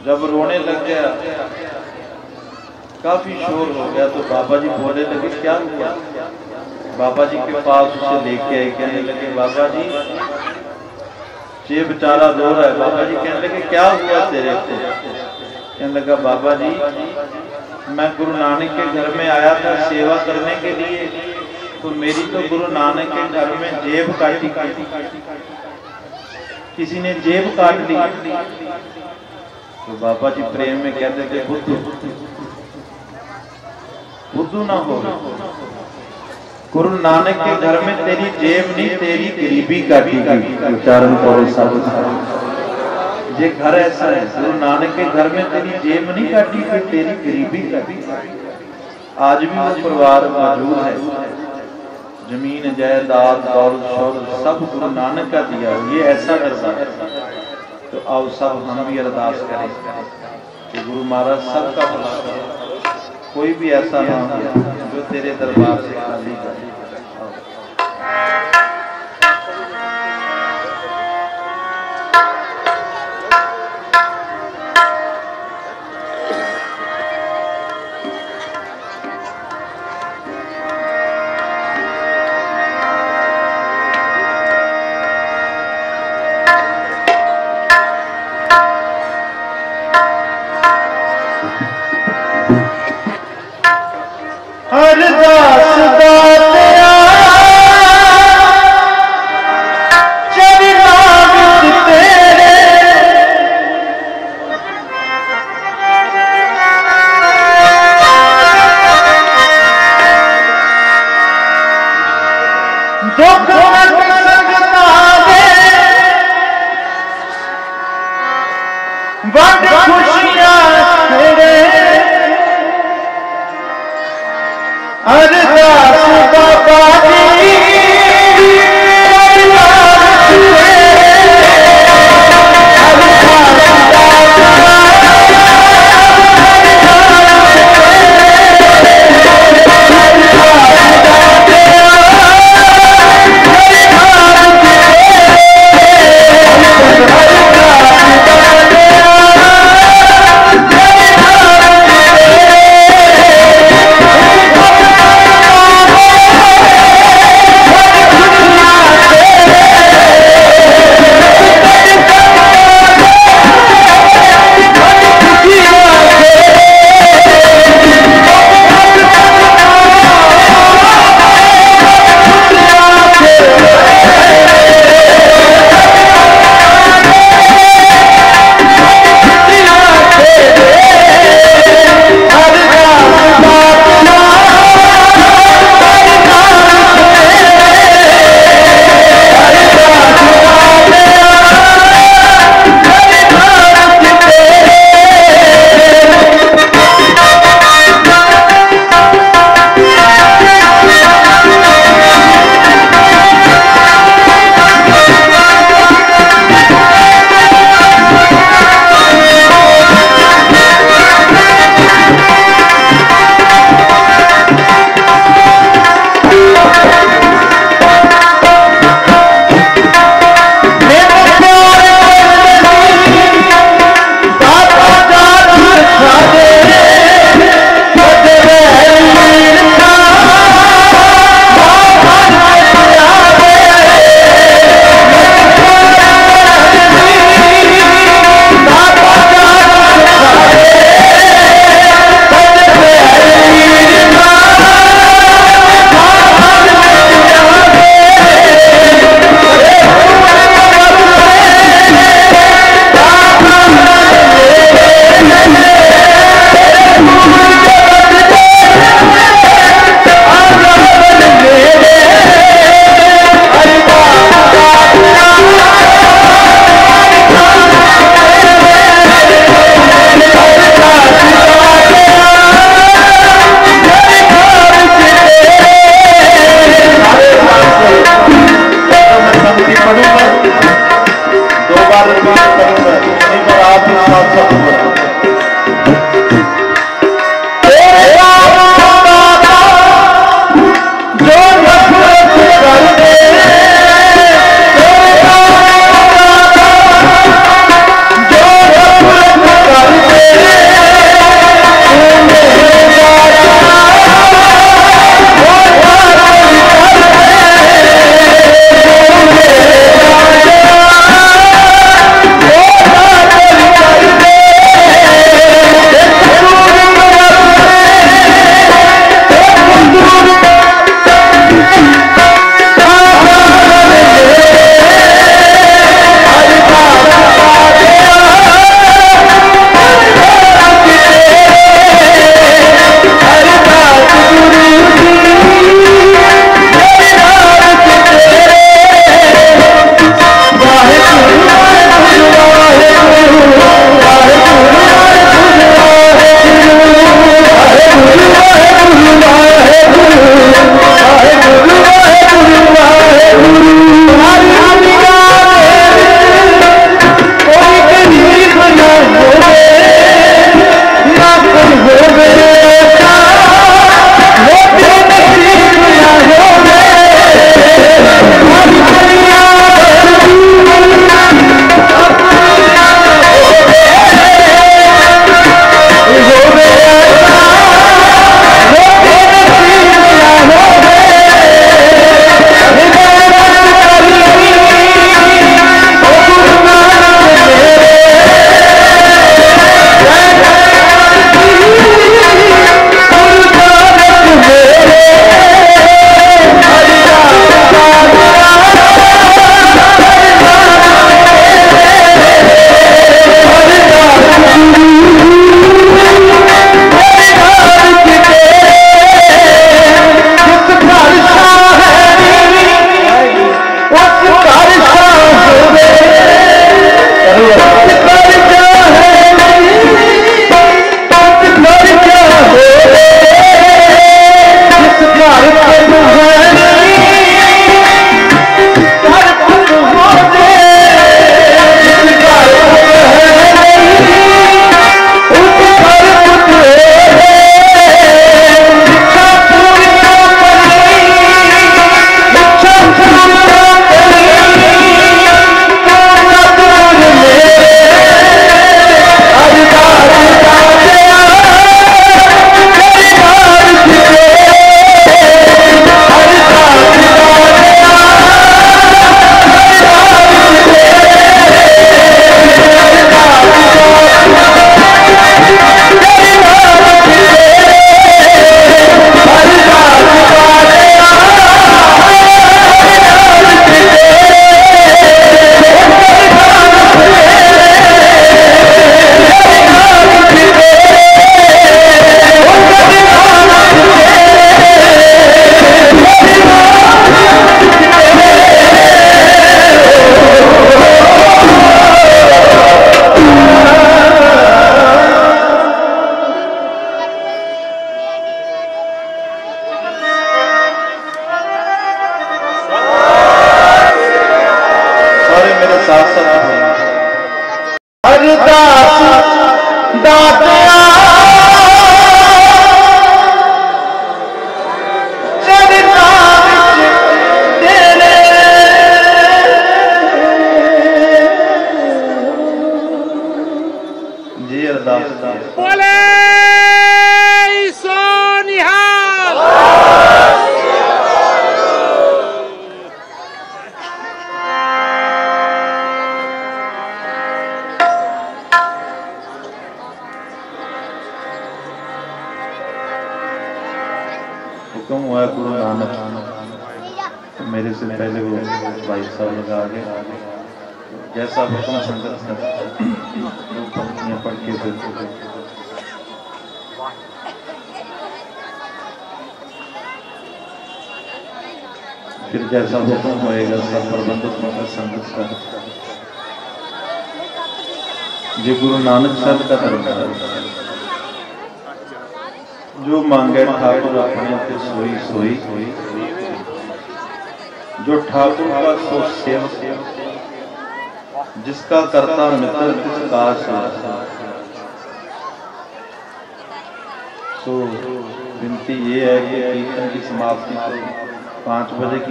जब रोने लग गया, काफ़ी शोर हो गया तो बाबा जी बोले लगे, क्या हुआ? बाबा जी के पास उसे लेके आए, कहने लगे बाबा जी ये बेचारा रो रहा है। बाबा जी कहने लगे, क्या हुआ तेरे को? कहने लगा बाबा जी मैं गुरु नानक के घर में आया था सेवा करने के लिए तो मेरी तो गुरु नानक के घर में जेब काटी किसी ने जेब काट ली। तो बाबा जी प्रेम में कहते थे बुद्धू बुद्धू ना हो। गुरु नानक के घर में तेरी जेब नहीं, तेरी गरीबी काटी गई। उच्चारण करो सब ये घर ऐसा है, गुरु नानक के घर में तेरी जेब नहीं काटी गई, तेरी गरीबी काटी आज भी वो परिवार मौजूद है। ज़मीन, जायदाद, दौलत शौलत सब गुरु नानक का दिया ये ऐसा दरबार तो आओ सब हम भी अरदास करें कि गुरु महाराज सबका कोई भी ऐसा ना हो जो तेरे दरबार से खाली करे।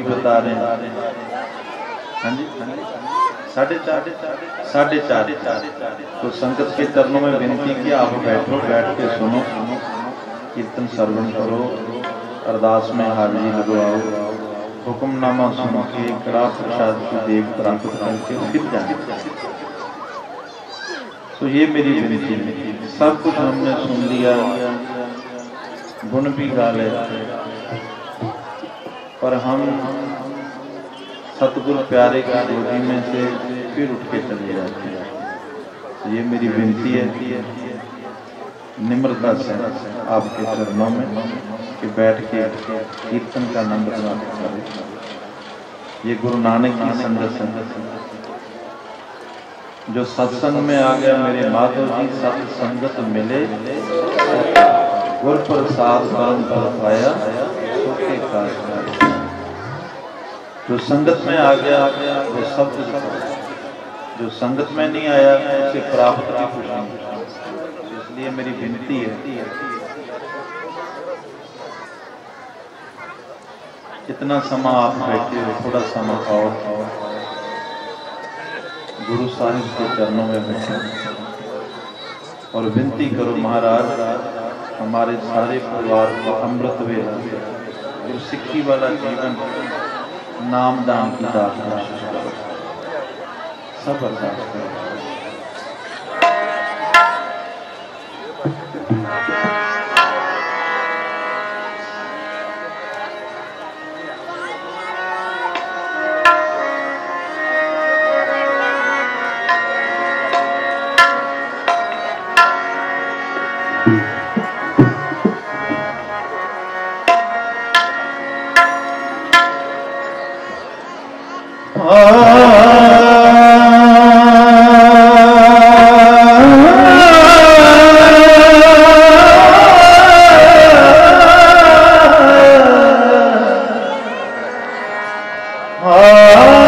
की बता रहे हैं। हाँ साढ़े चार। तो संगत के चरणों में विनती की, आप बैठो, बैठ के सुनो। कीर्तन श्रवण करो। अरदास में हाजिरी लगवाओ। हुक्मनामा सुन के, कड़ा प्रसाद की देख प्राप्त करके फिर जाए। तो ये मेरी विनती है। सब कुछ हमने सुन लिया। गुण भी गा ले। पर हम सतगुरु प्यारे की गोदी में से फिर उठ के चले जाते हैं। ये मेरी विनती है निम्रता से आपके चरणों में कि बैठ के कीर्तन का आनंद प्राप्त करें। ये गुरु नानक की संगत संगत जो सत्संग में आ गया मेरे माधव जी सत संगत मिले। गुर प्रसाद परम फल पाया जो संगत में आ गया, वो सब कुछ। जो संगत में नहीं आया, उसे प्राप्त कुछ नहीं इसलिए मेरी विनती है कितना समा आप बैठे हो, थोड़ा समा और गुरु साहिब के चरणों में बैठे और विनती करो, महाराज, हमारे सारे परिवार को अमृत वे सिक्खी वाला जीवन नाम दान की दात सब बर्दाश्त करो Ah.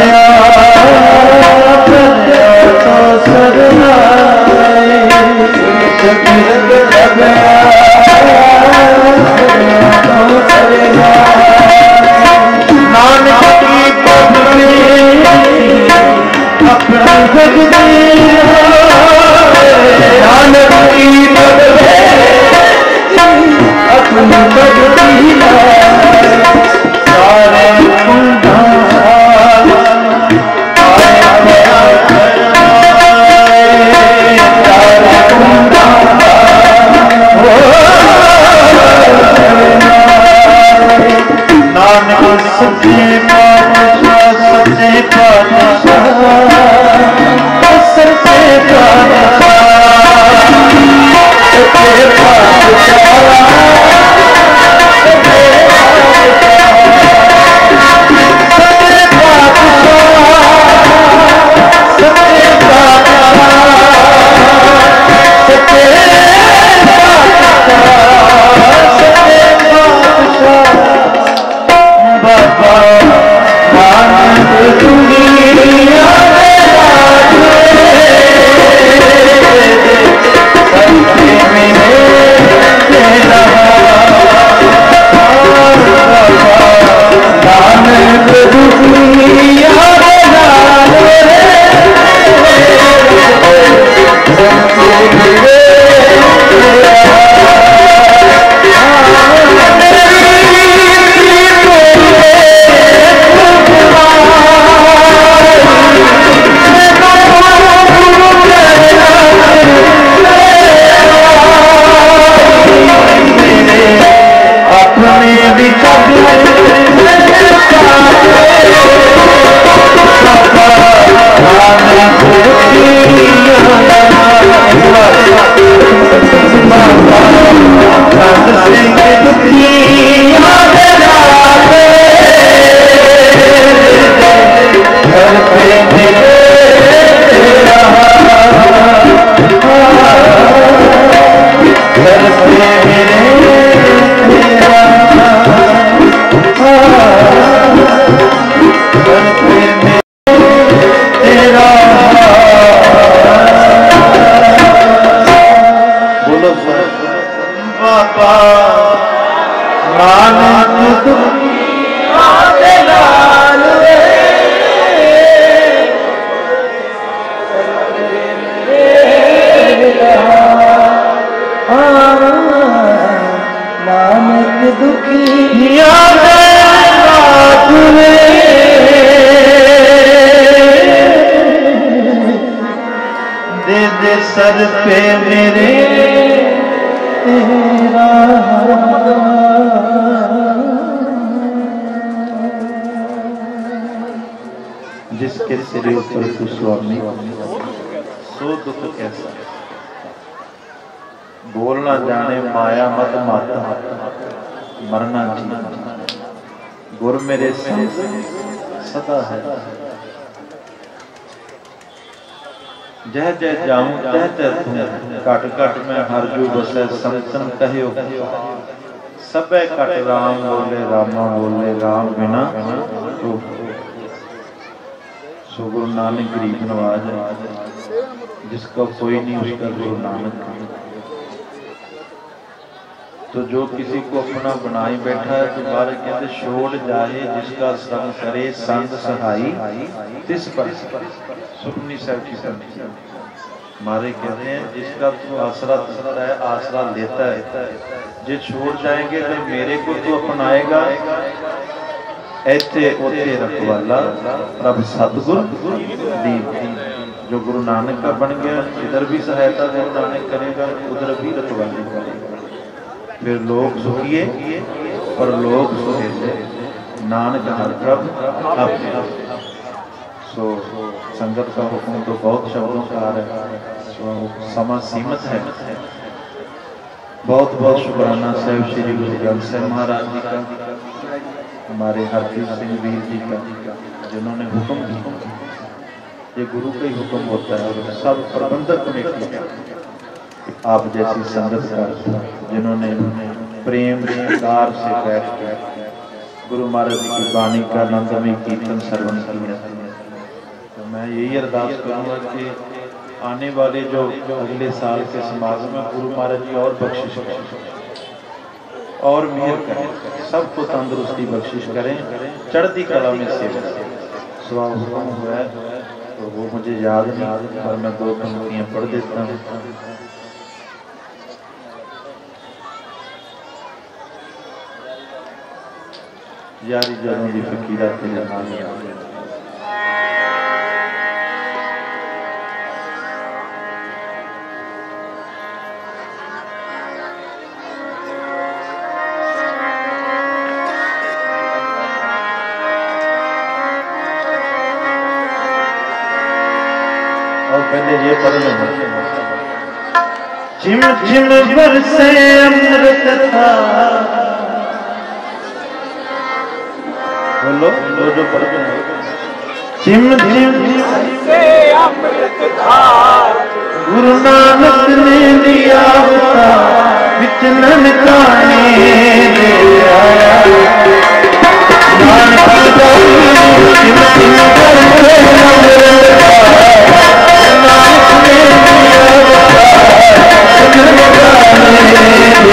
Hallelujah. जू बसै संतन कहियो सबे कट राम बोले रामा बोले राम बिना तो सो गुरु नानक गरीब नवाज़ है जिसका कोई नहीं उसका गुरु नानक तो जो किसी को अपना बनाई बैठा है तो बारे कहते छोड़ जाए जिसका संग करे संग सहाई तिस पर सुखनी साहब की मारे कहते हैं, जिसका तू आसरा देता है आसरा लेता है। जे छोड़ जाएँगे तो मेरे को तो अपनाएगा। ऐसे ओते रखवाला सतगुर दीन। जो गुरु नानक का बन गया इधर भी सहायता गुरु नानक करेगा, उधर भी रखवाली करेगा। फिर लोग सुखिए और लोग नानक हर प्रभ सो संगत का हुक्म तो बहुत शब्दों का आ रहा है। समा सीमित है। बहुत बहुत शुक्राना साहब श्री गुरु ग्रंथ साहब महाराज जी का, हमारे हरप्रीत सिंह वीर जी का, जिन्होंने हुक्म दिया। ये गुरु का ही हुक्म होता है और सब प्रबंधक कमेटी का आप जैसी संगत का जिन्होंने प्रेम प्यार से बैठ कर गुरु महाराज जी की वाणी का आनंदमय कीर्तन श्रवण किया। तो मैं यही अरदास करूँगा कि आने वाले जो अगले साल के समागम में गुरु महाराज जी और बख्शिश करें। और मेहर करें। सबको तंदुरुस्ती बख्शिश करें। चढ़ती कला में सेवा हुक्म हुआ है। तो वो मुझे याद नहीं, पर मैं दो पंक्तियाँ पढ़ देता हूँ। यारी की फकीरा तेरे नाम याद झिम झिम बरसे अमृत था बोलो बोलो जो पढ़ झिम झिम गुरु नानक ने दिया होता विचलन काने दे आया नानक दाई झिम झिम बरसे अमृत था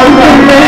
Amen.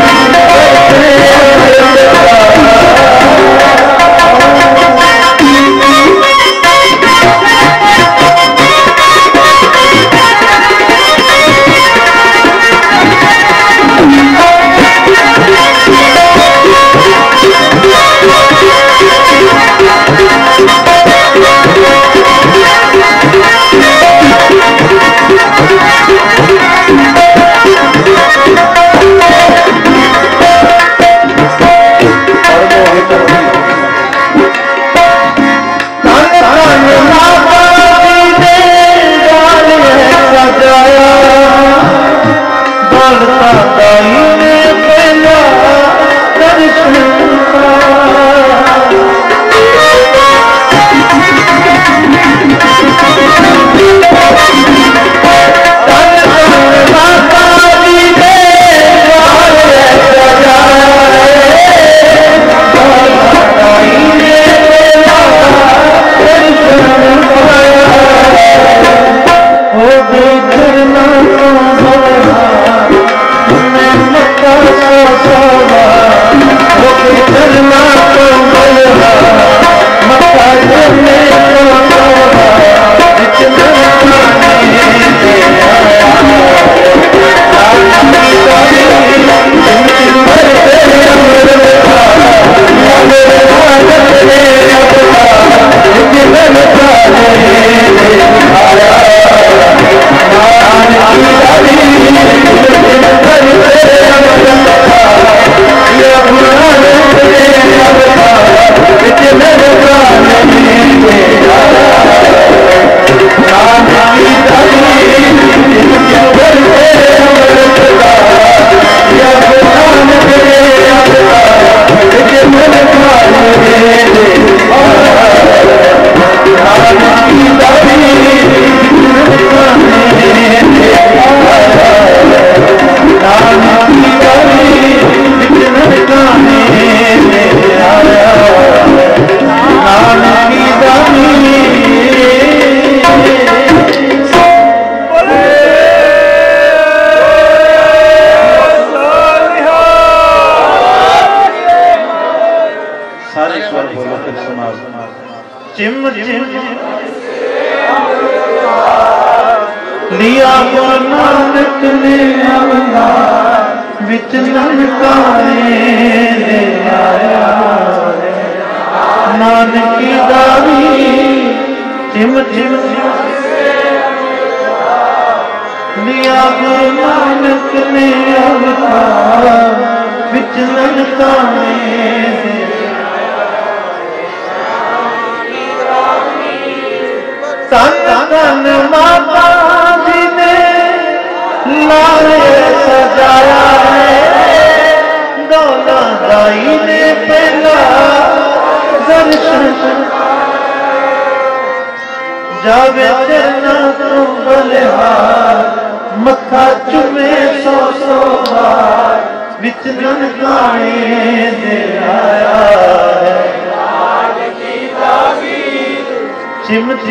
सिमट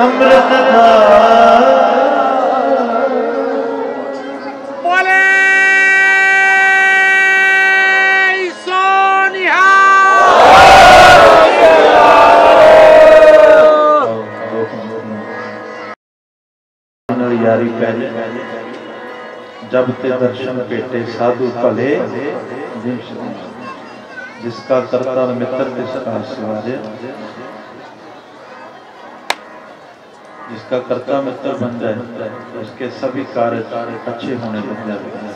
अमृत था यारी पहले जब ते दर्शन पेटे साधु भले जिसका करता मित्र जिसका सिवाय उसका कर्ता मित्र बन जाए, उसके सभी कार्य कार्य अच्छे होने लग जाते हैं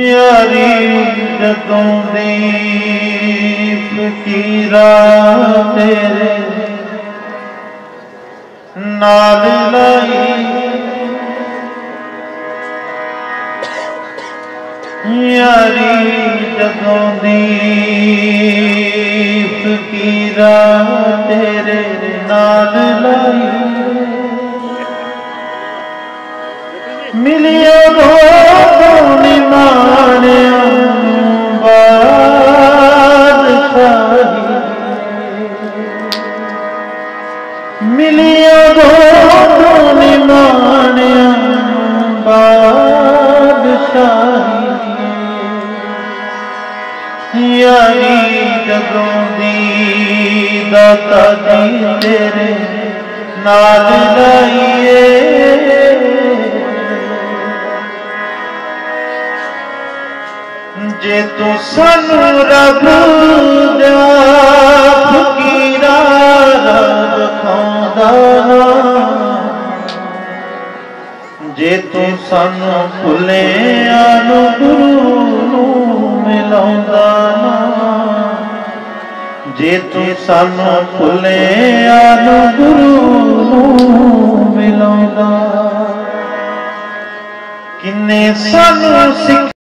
यारी ਜਦੋਂ ਦੀ ਫਕੀਰਾ ਤੇਰੇ